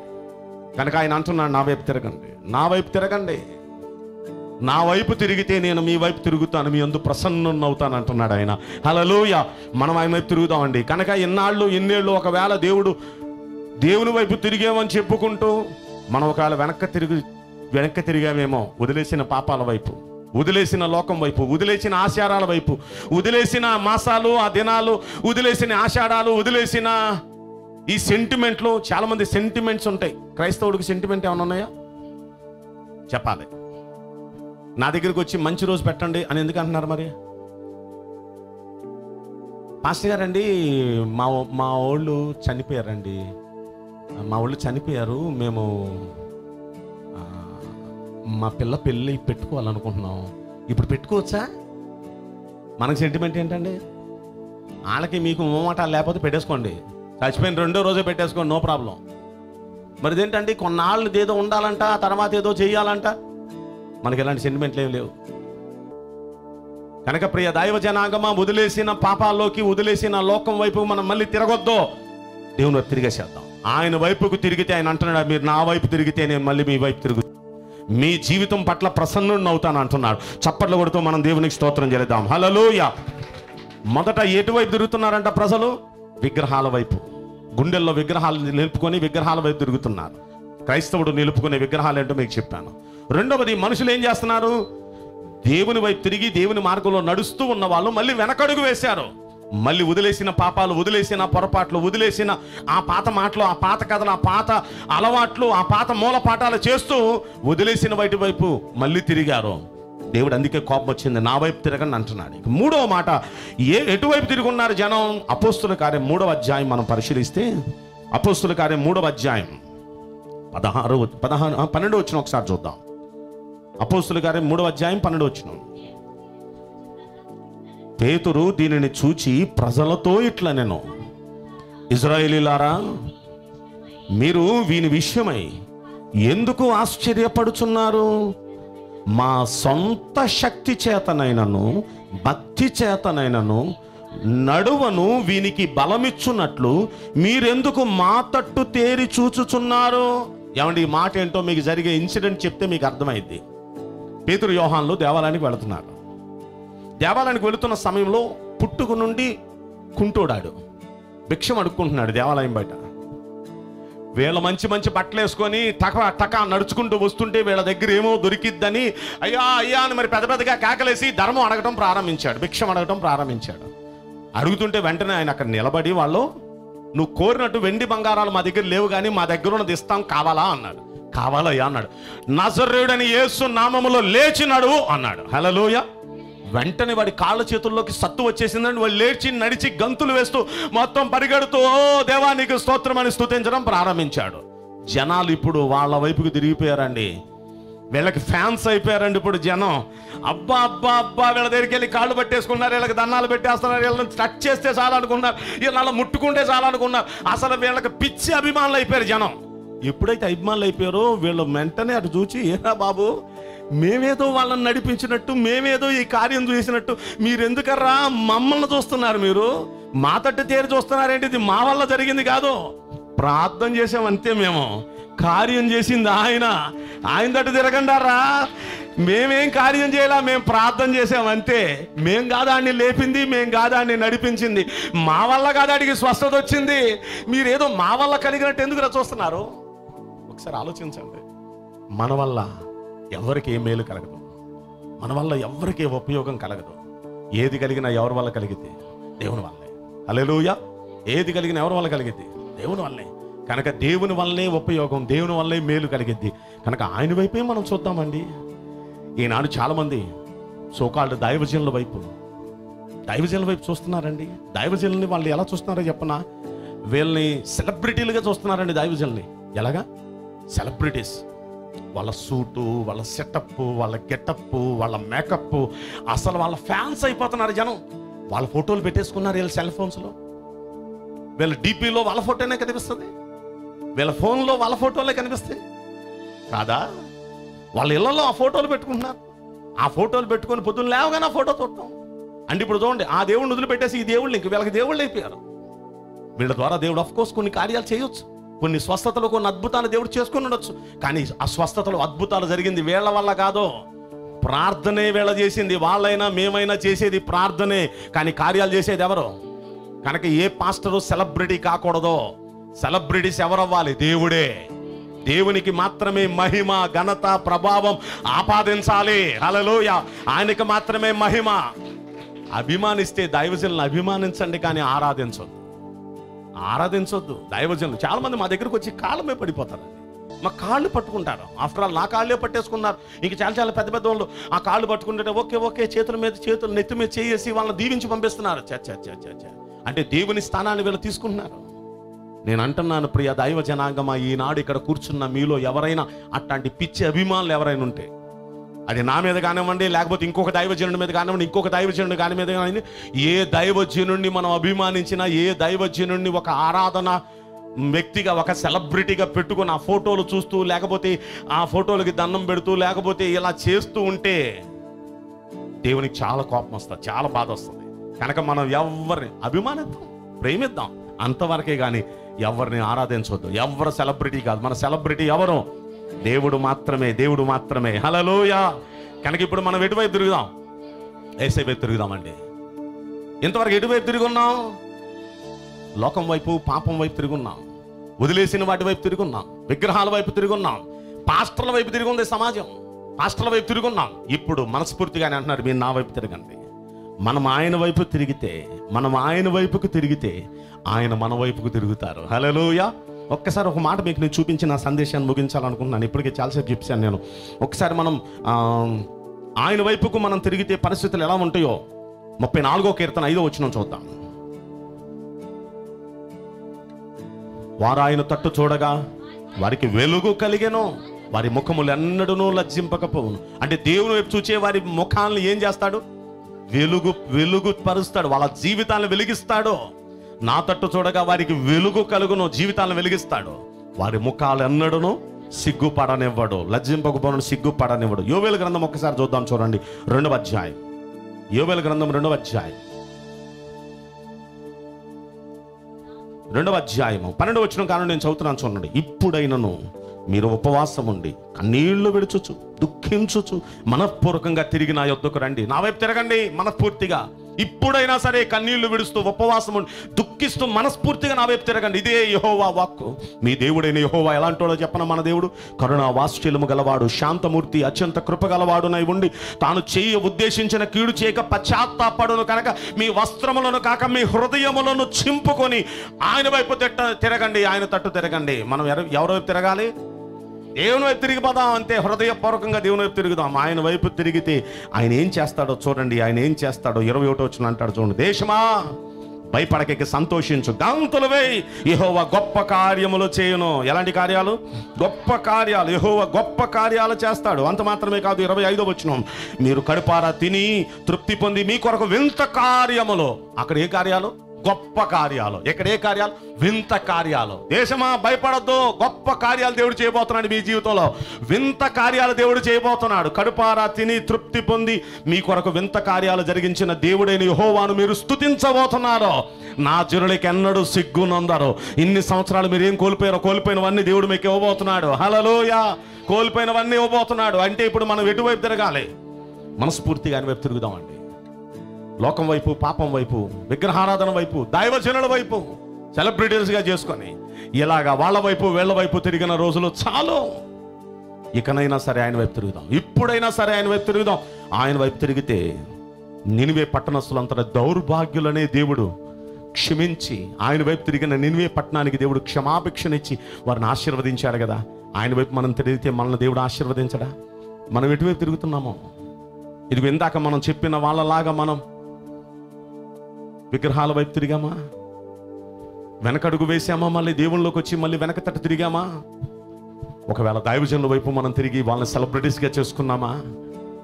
కనుక ఆయన అంటున్నాడు నా వైపు తిరగండి. నా వైపు తిరగండి. నా వైపు తిరిగితే నేను మీ వైపు తిరుగుతాను మీ అందు ప్రసన్నున్నవుతాను అంటున్నాడు ఆయన. హలలోయ మనం ఆయన వైపు తిరుగుతామండి కనుక ఇన్నాళ్ళు ఇన్నేళ్ళు ఒకవేళ దేవుడు దేవుని వైపు తిరిగామని చెప్పుకుంటూ మనం ఒకవేళ వెనక్కి తిరిగి వెనక్కి తిరిగామేమో వదిలేసిన పాపాల వైపు వదిలేసిన లోకం వైపు వదిలేసిన ఆచారాల వైపు వదిలేసిన మాసాలు ఆ దినాలు వదిలేసిన ఆషాఢాలు వదిలేసిన ఈ సెంటిమెంట్లో చాలామంది సెంటిమెంట్స్ ఉంటాయి. క్రైస్తవుడికి సెంటిమెంట్ ఏమైనా ఉన్నాయా? చెప్పాలి. నా దగ్గరికి వచ్చి మంచి రోజు పెట్టండి అని ఎందుకు అంటున్నారు మరి? పాస్టర్ గారండి మా మా వాళ్ళు చనిపోయారండి. మా వాళ్ళు చనిపోయారు. మేము మా పిల్ల పెళ్ళి పెట్టుకోవాలనుకుంటున్నాం. ఇప్పుడు పెట్టుకోవచ్చా? మనకి సెంటిమెంట్ ఏంటండి? వాళ్ళకి మీకు మోమాటాలు లేకపోతే పెట్టేసుకోండి. చచ్చిపోయిన రెండో రోజే పెట్టేసుకోండి నో ప్రాబ్లం. మరి ఇదేంటండి? కొన్నాళ్ళు ఏదో ఉండాలంట తర్వాత ఏదో చేయాలంట. మనకి ఎలాంటి సెంటిమెంట్లు ఏం లేవు. కనుక ప్రియ దైవ జనాంగమా వదిలేసిన పాపాల్లోకి వదిలేసిన లోకం వైపు మనం మళ్ళీ తిరగొద్దు. దేవుని వైపు తిరిగేసేద్దాం ఆయన వైపుకు తిరిగితే ఆయన అంటున్నాడు మీరు నా వైపు తిరిగితే నేను మళ్ళీ మీ వైపు తిరుగు మీ జీవితం పట్ల ప్రసన్నుడిని అవుతాను అంటున్నాడు. చప్పట్లు కొడుతూ మనం దేవునికి స్తోత్రం చేద్దాం. హలలోయ మొదట ఎటువైపు తిరుగుతున్నారంట ప్రజలు? విగ్రహాల వైపు. గుండెల్లో విగ్రహాలు నిలుపుకొని విగ్రహాల వైపు తిరుగుతున్నారు. క్రైస్తవుడు నిలుపుకునే విగ్రహాలు ఏంటో మీకు చెప్పాను. రెండవది మనుషులు ఏం చేస్తున్నారు? దేవుని వైపు తిరిగి దేవుని మార్గంలో నడుస్తూ ఉన్న వాళ్ళు మళ్ళీ వెనకడుగు వేశారు. మళ్ళీ వదిలేసిన పాపాలు వదిలేసిన పొరపాట్లు వదిలేసిన ఆ పాత మాటలు ఆ పాత కథలు ఆ పాత అలవాట్లు ఆ పాత మూల పాఠాలు చేస్తూ వదిలేసిన వైపు వైపు మళ్ళీ తిరిగారు. దేవుడు అందుకే కోపం వచ్చింది నా వైపు తిరగని అంటున్నాడు. ఇక మూడవ మాట ఏ ఎటువైపు తిరుగున్నారు జనం? అపోస్తుల కార్యం మూడవ అధ్యాయం మనం పరిశీలిస్తే అపోస్తుల కార్యం మూడవ అధ్యాయం. పదహారు పదహారు పన్నెండు వచ్చిన ఒకసారి చూద్దాం. అపోస్తుల కార్యం మూడవ అధ్యాయం పన్నెండు వచ్చిన పేతురు దీనిని చూచి ప్రజలతో ఇట్లా నేను ఇజ్రాయేలీలారా మీరు వీని విషయమై ఎందుకు ఆశ్చర్యపడుచున్నారు? మా సొంత శక్తి చేతనైనను భక్తి చేతనైనను నడువను వీనికి బలమిచ్చున్నట్లు మీరెందుకు మా తట్టు తేరి చూచుచున్నారు? ఏమండి ఈ మాట ఏంటో మీకు జరిగే ఇన్సిడెంట్ చెప్తే మీకు అర్థమైంది పేతురు యోహాన్లు దేవాలయానికి వెళుతున్నారు. దేవాలయానికి వెళుతున్న సమయంలో పుట్టుకు నుండి కుంటోడాడు. భిక్షం అడుక్కుంటున్నాడు దేవాలయం బయట. వీళ్ళ మంచి మంచి బట్టలు వేసుకొని టక టక నడుచుకుంటూ వస్తుంటే వీళ్ళ దగ్గర ఏమో దొరికిద్దని అయ్యా అయ్యా అని మరి పెద్ద పెద్దగా కేకలేసి ధర్మం అడగటం ప్రారంభించాడు భిక్షం అడగటం ప్రారంభించాడు. అడుగుతుంటే వెంటనే ఆయన అక్కడ నిలబడి వాళ్ళు నువ్వు కోరినట్టు వెండి బంగారాలు మా దగ్గర లేవు కానీ మా దగ్గర ఉన్నది ఇస్తాం కావాలా? అన్నాడు. కావాలయ్యా అన్నాడు. నజరేయుడని యేసు నామములో లేచి నడువు అన్నాడు. హలలోయ వెంటనే వాడి కాళ్ళ చేతుల్లోకి సత్తు వచ్చేసిందని వాళ్ళు లేచి నడిచి గంతులు వేస్తూ మొత్తం పరిగెడుతూ ఓ దేవానికి స్తోత్రం అని స్థుతించడం ప్రారంభించాడు. జనాలు ఇప్పుడు వాళ్ళ వైపుకి తిరిగిపోయారండి. వీళ్ళకి ఫ్యాన్స్ అయిపోయారండి ఇప్పుడు జనం. అబ్బా అబ్బా అబ్బా వీళ్ళ దగ్గరికి వెళ్ళి కాళ్ళు పట్టేసుకున్నారు వీళ్ళకి దన్నాలు పెట్టేస్తున్నారు వీళ్ళని టచ్ చేస్తే చాలనుకున్నారు అనుకున్నారు అలా ముట్టుకుంటే చాలనుకున్నారు. అసలు వీళ్ళకి పిచ్చి అభిమానులు అయిపోయారు జనం. ఎప్పుడైతే అభిమానులు అయిపోయారో వీళ్ళు వెంటనే అటు చూచి ఏరా బాబు మేమేదో వాళ్ళని నడిపించినట్టు మేమేదో ఈ కార్యం చేసినట్టు మీరెందుకర్రా మమ్మల్ని చూస్తున్నారు మీరు? మా తట్టు తేరి చూస్తున్నారేంటి ఇది మా వల్ల జరిగింది కాదు. ప్రార్థన చేసాం అంతే మేము. కార్యం చేసింది ఆయన. ఆయన తట్టు తిరగండారా మేమేం కార్యం చేయాలా మేము ప్రార్థన చేసాం అంతే. మేం కాదాన్ని లేపింది మేం కాదాన్ని నడిపించింది. మా వల్ల కాదాడికి స్వస్థత వచ్చింది. మీరేదో మా వల్ల కలిగినట్టు ఎందుకు చూస్తున్నారు? ఒకసారి ఆలోచించండి. మన వల్ల ఎవరికి ఏ మేలు కలగదు. మన వల్ల ఎవరికి ఉపయోగం కలగదు. ఏది కలిగినా ఎవరి వల్ల కలిగితే దేవుని వల్లే. అలెలుయ ఏది కలిగిన ఎవరి వల్ల కలిగిద్ది దేవుని వల్లే. కనుక దేవుని వల్లే ఉపయోగం దేవుని వల్లే మేలు కలిగిద్ది. కనుక ఆయన వైపే మనం చూద్దామండి. ఈనాడు చాలామంది సోకాళ్ళు దైవజనుల వైపు దైవజనుల వైపు చూస్తున్నారండి. దైవజనుల్ని వాళ్ళు ఎలా చూస్తున్నారో చెప్పనా? వీళ్ళని సెలబ్రిటీలుగా చూస్తున్నారండి దైవజనుల్ని. ఎలాగా? సెలబ్రిటీస్. వాళ్ళ సూటు వాళ్ళ సెటప్ వాళ్ళ గెటప్ వాళ్ళ మేకప్ అసలు వాళ్ళ ఫ్యాన్స్ అయిపోతున్నారు జనం. వాళ్ళ ఫోటోలు పెట్టేసుకున్నారు వీళ్ళ సెల్ ఫోన్స్లో వీళ్ళ డీపీలో వాళ్ళ ఫోటోనే కనిపిస్తుంది. వీళ్ళ ఫోన్లో వాళ్ళ ఫోటోలే కనిపిస్తాయి. కాదా? వాళ్ళ ఇళ్ళలో ఆ ఫోటోలు పెట్టుకుంటున్నారు. ఆ ఫోటోలు పెట్టుకొని పొద్దున్న లేవగానే ఆ ఫోటో చూడటం. అంటే ఇప్పుడు చూడండి ఆ దేవుడిని వదిలిపెట్టేసి ఈ దేవుళ్ళు ఇంక వీళ్ళకి దేవుళ్ళు అయిపోయారు. వీళ్ళ ద్వారా దేవుడు అఫ్కోర్స్ కొన్ని కార్యాలు చేయొచ్చు. కొన్ని స్వస్థతలు కొన్ని అద్భుతాలు దేవుడు చేసుకుని ఉండొచ్చు. కానీ ఆ స్వస్థతలు అద్భుతాలు జరిగింది వేళ్ళ వల్ల కాదో. ప్రార్థనే వేళ చేసింది. వాళ్ళైనా మేమైనా చేసేది ప్రార్థనే. కానీ కార్యాలు చేసేది ఎవరు? కనుక ఏ పాస్టరు సెలబ్రిటీ కాకూడదో. సెలబ్రిటీస్ ఎవరవ్వాలి? దేవుడే. దేవునికి మాత్రమే మహిమ ఘనత ప్రభావం ఆపాదించాలి. అలలోయ ఆయనకి మాత్రమే మహిమ. అభిమానిస్తే దైవజనులను అభిమానించండి కానీ ఆరాధించొద్దు. ఆరాధించొద్దు దైవజనులు. చాలా మంది మా దగ్గరకు వచ్చి కాళ్ళమే పడిపోతారండి మా కాళ్ళు పట్టుకుంటారు. ఆఫ్టర్ ఆల్ నా కాళ్ళే పట్టేసుకున్నారు. ఇంక చాలా చాలా పెద్ద పెద్ద వాళ్ళు ఆ కాళ్ళు పట్టుకుంటే ఓకే ఓకే చేతుల మీద చేతులు నెత్తి మీద చేసి వాళ్ళని దీవించి పంపిస్తున్నారు. చ చ చ చ అంటే దేవుని స్థానాన్ని వీళ్ళు తీసుకుంటున్నారు. నేను అంటున్నాను ప్రియ దైవ జనాంగమా ఈనాడు ఇక్కడ కూర్చున్న మీలో ఎవరైనా అట్లాంటి పిచ్చి అభిమానులు ఎవరైనా ఉంటే అది నా మీద కానివ్వండి లేకపోతే ఇంకొక దైవజనుడి మీద కానివ్వండి ఇంకొక దైవజనుడి కాని మీద కానివ్వండి ఏ దైవజనుడిని మనం అభిమానించినా ఏ దైవజనుడిని ఒక ఆరాధన వ్యక్తిగా ఒక సెలబ్రిటీగా పెట్టుకుని ఆ ఫోటోలు చూస్తూ లేకపోతే ఆ ఫోటోలకి దండం పెడుతూ లేకపోతే ఇలా చేస్తూ ఉంటే దేవునికి చాలా కోపం వస్తుంది చాలా బాధ వస్తుంది. కనుక మనం ఎవరిని అభిమానిద్దాం ప్రేమిద్దాం అంతవరకే కానీ ఎవరిని ఆరాధించవద్దు ఎవరు సెలబ్రిటీ కాదు మన సెలబ్రిటీ ఎవరు? దేవుడు మాత్రమే దేవుడు మాత్రమే. హలలోయా కనుక ఇప్పుడు మనం ఎటువైపు తిరుగుదాం? ఏసే వైపు తిరుగుదామండి. ఇంతవరకు ఎటువైపు తిరుగున్నాం? లోకం వైపు పాపం వైపు తిరుగున్నాం. వదిలేసిన వాటి వైపు తిరుగున్నాం. విగ్రహాల వైపు తిరుగున్నాం. పాస్టర్ల వైపు తిరుగుంది సమాజం. పాస్టర్ల వైపు తిరుగున్నాం. ఇప్పుడు మనస్ఫూర్తిగానే అంటున్నారు మీరు నా వైపు తిరగండి. మనం ఆయన వైపు తిరిగితే మనం ఆయన వైపుకు తిరిగితే ఆయన మన వైపుకు తిరుగుతారు. హలోయ ఒక్కసారి ఒక మాట మీకు నేను చూపించి నా సందేశాన్ని ముగించాలనుకుంటున్నాను. ఇప్పటికే చాలాసేపు చెప్పాను నేను. ఒకసారి మనం ఆయన వైపుకు మనం తిరిగితే పరిస్థితులు ఎలా ఉంటాయో ముప్పై నాలుగో కీర్తన ఐదో వచ్చిన చూద్దాం. వారు ఆయన తట్టు చూడగా వారికి వెలుగు కలిగెను వారి ముఖములు ఎన్నడూ లజ్జింపకపోవును. అంటే దేవుని వైపు చూచే వారి ముఖాలను ఏం చేస్తాడు? వెలుగు వెలుగు పరుస్తాడు. వాళ్ళ జీవితాలను వెలిగిస్తాడు. నా తట్టు చూడగా వారికి వెలుగు కలుగును జీవితాలను వెలిగిస్తాడు. వారి ముఖాలు ఎన్నడూను సిగ్గుపడనివ్వడు. లజ్జింపకపోను సిగ్గుపడనివ్వడు. యోవేల గ్రంథం ఒక్కసారి చూద్దాం చూడండి. రెండవ అధ్యాయం. యోవేల గ్రంథం రెండవ అధ్యాయం. రెండవ అధ్యాయము. పన్నెండు వచ్చిన కారణం నేను చదువుతున్నాను చూడండి. ఇప్పుడైనను మీరు ఉపవాసం ఉండి కన్నీళ్ళు విడుచుచు దుఃఖించుచు మనఃపూర్వకంగా తిరిగి నా యొద్దకు రండి. నా వైపు తిరగండి మనఃపూర్తిగా. ఇప్పుడైనా సరే కన్నీళ్ళు విడుస్తూ ఉపవాసం ఉండి దుఃఖిస్తూ మనస్ఫూర్తిగా నా వైపు తిరగండి. ఇదే యహోవా వాక్కు. మీ దేవుడైన యహోవా ఎలాంటోడో చెప్పన మన దేవుడు? కరుణ వాత్సల్యము గలవాడు శాంతమూర్తి అత్యంత కృప గలవాడునై ఉండి తాను చేయ ఉద్దేశించిన కీడు చేయక పశ్చాత్తాపడును కనుక మీ వస్త్రములను కాక మీ హృదయములను చింపుకొని ఆయన వైపు తిట్ట తిరగండి ఆయన తట్టు తిరగండి. మనం ఎవరి వైపు తిరగాలి? దేవుని వైపు తిరిగిపోదాం అంతే హృదయపూర్వకంగా దేవుని వైపు తిరుగుదాం. ఆయన వైపు తిరిగితే ఆయన ఏం చేస్తాడో చూడండి. ఆయన ఏం చేస్తాడో ఇరవై ఒకటి వచ్చిన అంటాడు చూడండి. దేశమా భయపడకకి సంతోషించు. గంతులు యహోవ గొప్ప కార్యములు చేయను. ఎలాంటి కార్యాలు? గొప్ప కార్యాలు. యహోవ గొప్ప కార్యాలు చేస్తాడు. అంత మాత్రమే కాదు ఇరవై ఐదో వచ్చిన మీరు కడుపారా తిని తృప్తి పొంది మీ కొరకు వింత కార్యములు. అక్కడ ఏ కార్యాలు? గొప్ప కార్యాలు. ఇక్కడ ఏ కార్యాలు? వింత కార్యాలు. దేశమా భయపడద్దు. గొప్ప కార్యాలు దేవుడు చేయబోతున్నాడు మీ జీవితంలో. వింత కార్యాలు దేవుడు చేయబోతున్నాడు. కడుపారా తిని తృప్తి పొంది మీ కొరకు వింత కార్యాలు జరిగించిన దేవుడైన యహోవాను మీరు స్థుతించబోతున్నారు నా జనులకి ఎన్నడూ సిగ్గునందరు ఇన్ని సంవత్సరాలు మీరు ఏం కోల్పోయారో కోల్పోయినవన్నీ దేవుడు మీకు ఇవ్వబోతున్నాడు. హలలోయ కోల్పోయినవన్నీ ఇవ్వబోతున్నాడు. అంటే ఇప్పుడు మనం ఎటువైపు తిరగాలి? మనస్ఫూర్తిగా అని వైపు తిరుగుదామండి. లోకం వైపు పాపం వైపు విగ్రహారాధన వైపు దైవజనుల వైపు సెలబ్రిటీస్గా చేసుకొని ఇలాగా వాళ్ళ వైపు వీళ్ళ వైపు తిరిగిన రోజులు చాలు. ఇకనైనా సరే ఆయన వైపు తిరుగుదాం. ఇప్పుడైనా సరే ఆయన వైపు తిరుగుదాం. ఆయన వైపు తిరిగితే నినివే పట్టణస్తులంతట దౌర్భాగ్యులనే దేవుడు క్షమించి ఆయన వైపు తిరిగిన నినివే పట్టణానికి దేవుడు క్షమాభిక్షనిచ్చి వారిని ఆశీర్వదించాడు కదా. ఆయన వైపు మనం తిరిగితే మనల్ని దేవుడు ఆశీర్వదించడా? మనం ఎటువైపు తిరుగుతున్నామో? ఇది ఇందాక మనం చెప్పిన వాళ్ళలాగా మనం విగ్రహాల వైపు తిరిగామా? వెనకడుగు వేసామా మళ్ళీ దేవుళ్ళలోకి వచ్చి మళ్ళీ వెనక తట్టు తిరిగామా? ఒకవేళ దైవజనుల వైపు మనం తిరిగి వాళ్ళని సెలబ్రిటీస్గా చేసుకున్నామా?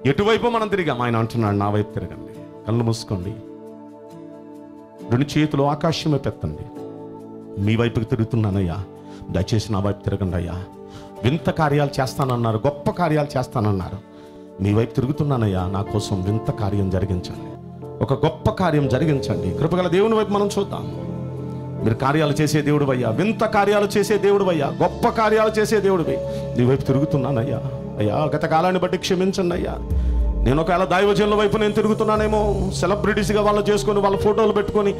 ఎటువైపు మనం తిరిగాం? ఆయన అంటున్నాడు నా వైపు తిరగండి. కళ్ళు మూసుకోండి. రెండు చేతులు ఆకాశమే పెత్తండి మీ వైపుకి తిరుగుతున్నానయ్యా. దయచేసి నా వైపు తిరగండి అయ్యా. వింత కార్యాలు చేస్తానన్నారు గొప్ప కార్యాలు చేస్తానన్నారు. మీ వైపు తిరుగుతున్నానయ్యా. నా కోసం వింత కార్యం జరిగించండి. ఒక గొప్ప కార్యం జరిగించండి. కృపగల దేవుని వైపు మనం చూద్దాం. మీరు కార్యాలు చేసే దేవుడు అయ్యా వింత కార్యాలు చేసే దేవుడు అయ్యా గొప్ప కార్యాలు చేసే దేవుడు నీ వైపు తిరుగుతున్నానయ్యా. అయ్యా గత కాలాన్ని బట్టి క్షమించండి అయ్యా. నేను ఒకవేళ దైవజనుల వైపు నేను తిరుగుతున్నానేమో సెలబ్రిటీస్గా వాళ్ళు చేసుకొని వాళ్ళ ఫోటోలు పెట్టుకొని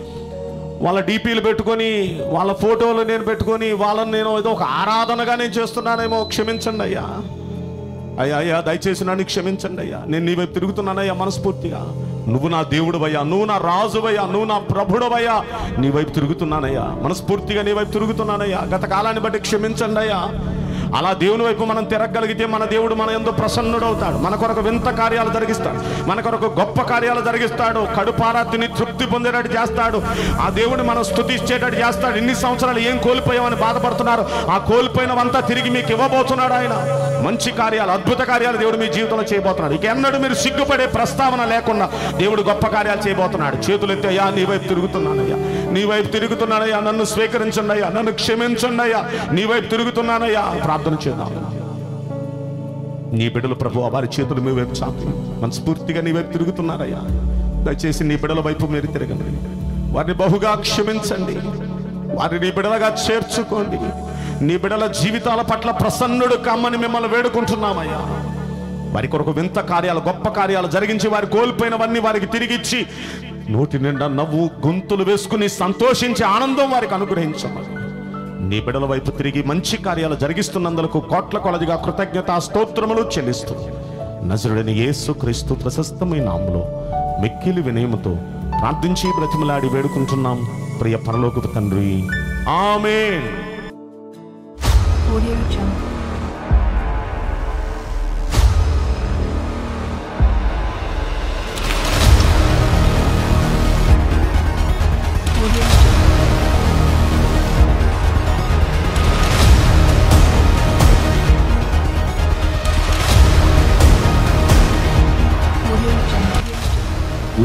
వాళ్ళ డీపీలు పెట్టుకొని వాళ్ళ ఫోటోలు నేను పెట్టుకొని వాళ్ళని నేను ఏదో ఒక ఆరాధనగా నేను చేస్తున్నానేమో క్షమించండి అయ్యా. అయ్యా అయ్యా దయచేసి నన్ను క్షమించండి అయ్యా. నేను నీ వైపు తిరుగుతున్నానయ్యా మనస్ఫూర్తిగా. నువ్వు నా దేవుడు నువ్వు నా రాజువయ్యా నువ్వు నా ప్రభుడవయ్యా. నీ వైపు తిరుగుతున్నానయ్యా. మనస్ఫూర్తిగా నీ వైపు తిరుగుతున్నానయ్యా. గత కాలాన్ని బట్టి క్షమించండి అయ్యా అలా దేవుని వైపు మనం తిరగలిగితే మన దేవుడు మన ఎందు ప్రసన్నుడవుతాడు. మన కొరకు వింత కార్యాలు జరిగిస్తాడు. మన కొరకు గొప్ప కార్యాలు జరిగిస్తాడు. కడుపారా తిని తృప్తి పొందేటట్టు చేస్తాడు. ఆ దేవుడు మనం స్తుతించేటట్టు చేస్తాడు. ఇన్ని సంవత్సరాలు ఏం కోల్పోయామని బాధపడుతున్నారు? ఆ కోల్పోయినవంతా తిరిగి మీకు ఇవ్వబోతున్నాడు ఆయన. మంచి కార్యాలు అద్భుత కార్యాలు దేవుడు మీ జీవితంలో చేయబోతున్నాడు. ఇక ఎన్నడూ మీరు సిగ్గుపడే ప్రస్తావన లేకుండా దేవుడు గొప్ప కార్యాలు చేయబోతున్నాడు. చేతులు ఎత్తి అయ్యా నీ వైపు తిరుగుతున్నానయ్యా. నీ వైపు తిరుగుతున్నానయ్యా నన్ను స్వీకరించండి అయ్యా నన్ను క్షమించండి అయ్యా. నీ వైపు తిరుగుతున్నానయ్యా. ప్రార్థన చేద్దాం. నీ బిడ్డలు ప్రభు వారి చేతులు మీ వైపు చాపి మనస్ఫూర్తిగా నీ వైపు తిరుగుతున్నారయ్యా. దయచేసి నీ బిడ్డల వైపు మీరు తిరగండి. వారిని బహుగా క్షమించండి. వారిని నీ బిడ్డలుగా చేర్చుకోండి. నీ బిడ్డల జీవితాల పట్ల ప్రసన్నుడు కమ్మని మిమ్మల్ని వేడుకుంటున్నామయ్యా. వారి కొరకు వింత కార్యాలు గొప్ప కార్యాలు జరిగించి వారి కోల్పోయినవన్నీ వారికి తిరిగిచ్చి నోటి నిండా నవ్వు గొంతులు వేసుకుని సంతోషించి ఆనందం వారికి అనుగ్రహించమని. నీ బిడల వైపు తిరిగి మంచి కార్యాలు జరిగిస్తున్నందుకు కోట్ల కొలదిగా కృతజ్ఞత స్తోత్రములు చెల్లిస్తూ నజరుడని యేసు క్రీస్తు ప్రశస్తమైన నామములో మిక్కిలి వినయముతో ప్రార్థించి బ్రతిమలాడి వేడుకుంటున్నాం. ప్రియ పరలోకపు తండ్రి. ఆమె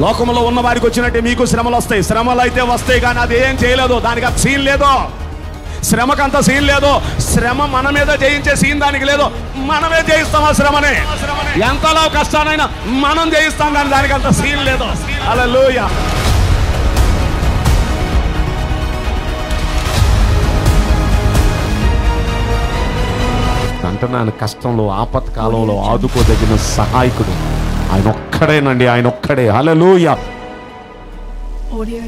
లోకంలో ఉన్న వారికి వచ్చినట్టే మీకు శ్రమలు వస్తాయి. శ్రమలు అయితే వస్తాయి కానీ అది ఏం చేయలేదు. దానికి అంత సీన్ లేదు. శ్రమకంత సీన్ లేదు. శ్రమ మన మీద జయించే సీన్ దానికి లేదు. మనమే జయిస్తాం ఆ శ్రమని. ఎంతలో కష్టానైనా మనం జయిస్తాం కానీ దానికి అంత సీన్ లేదు. అలా అంటున్నాను కష్టంలో ఆపత్కాలంలో ఆదుకోదగిన సహాయకుడు. ఆయన ఒక్కడేనండి ఆయన ఒక్కడే హల్లెలూయా. Audio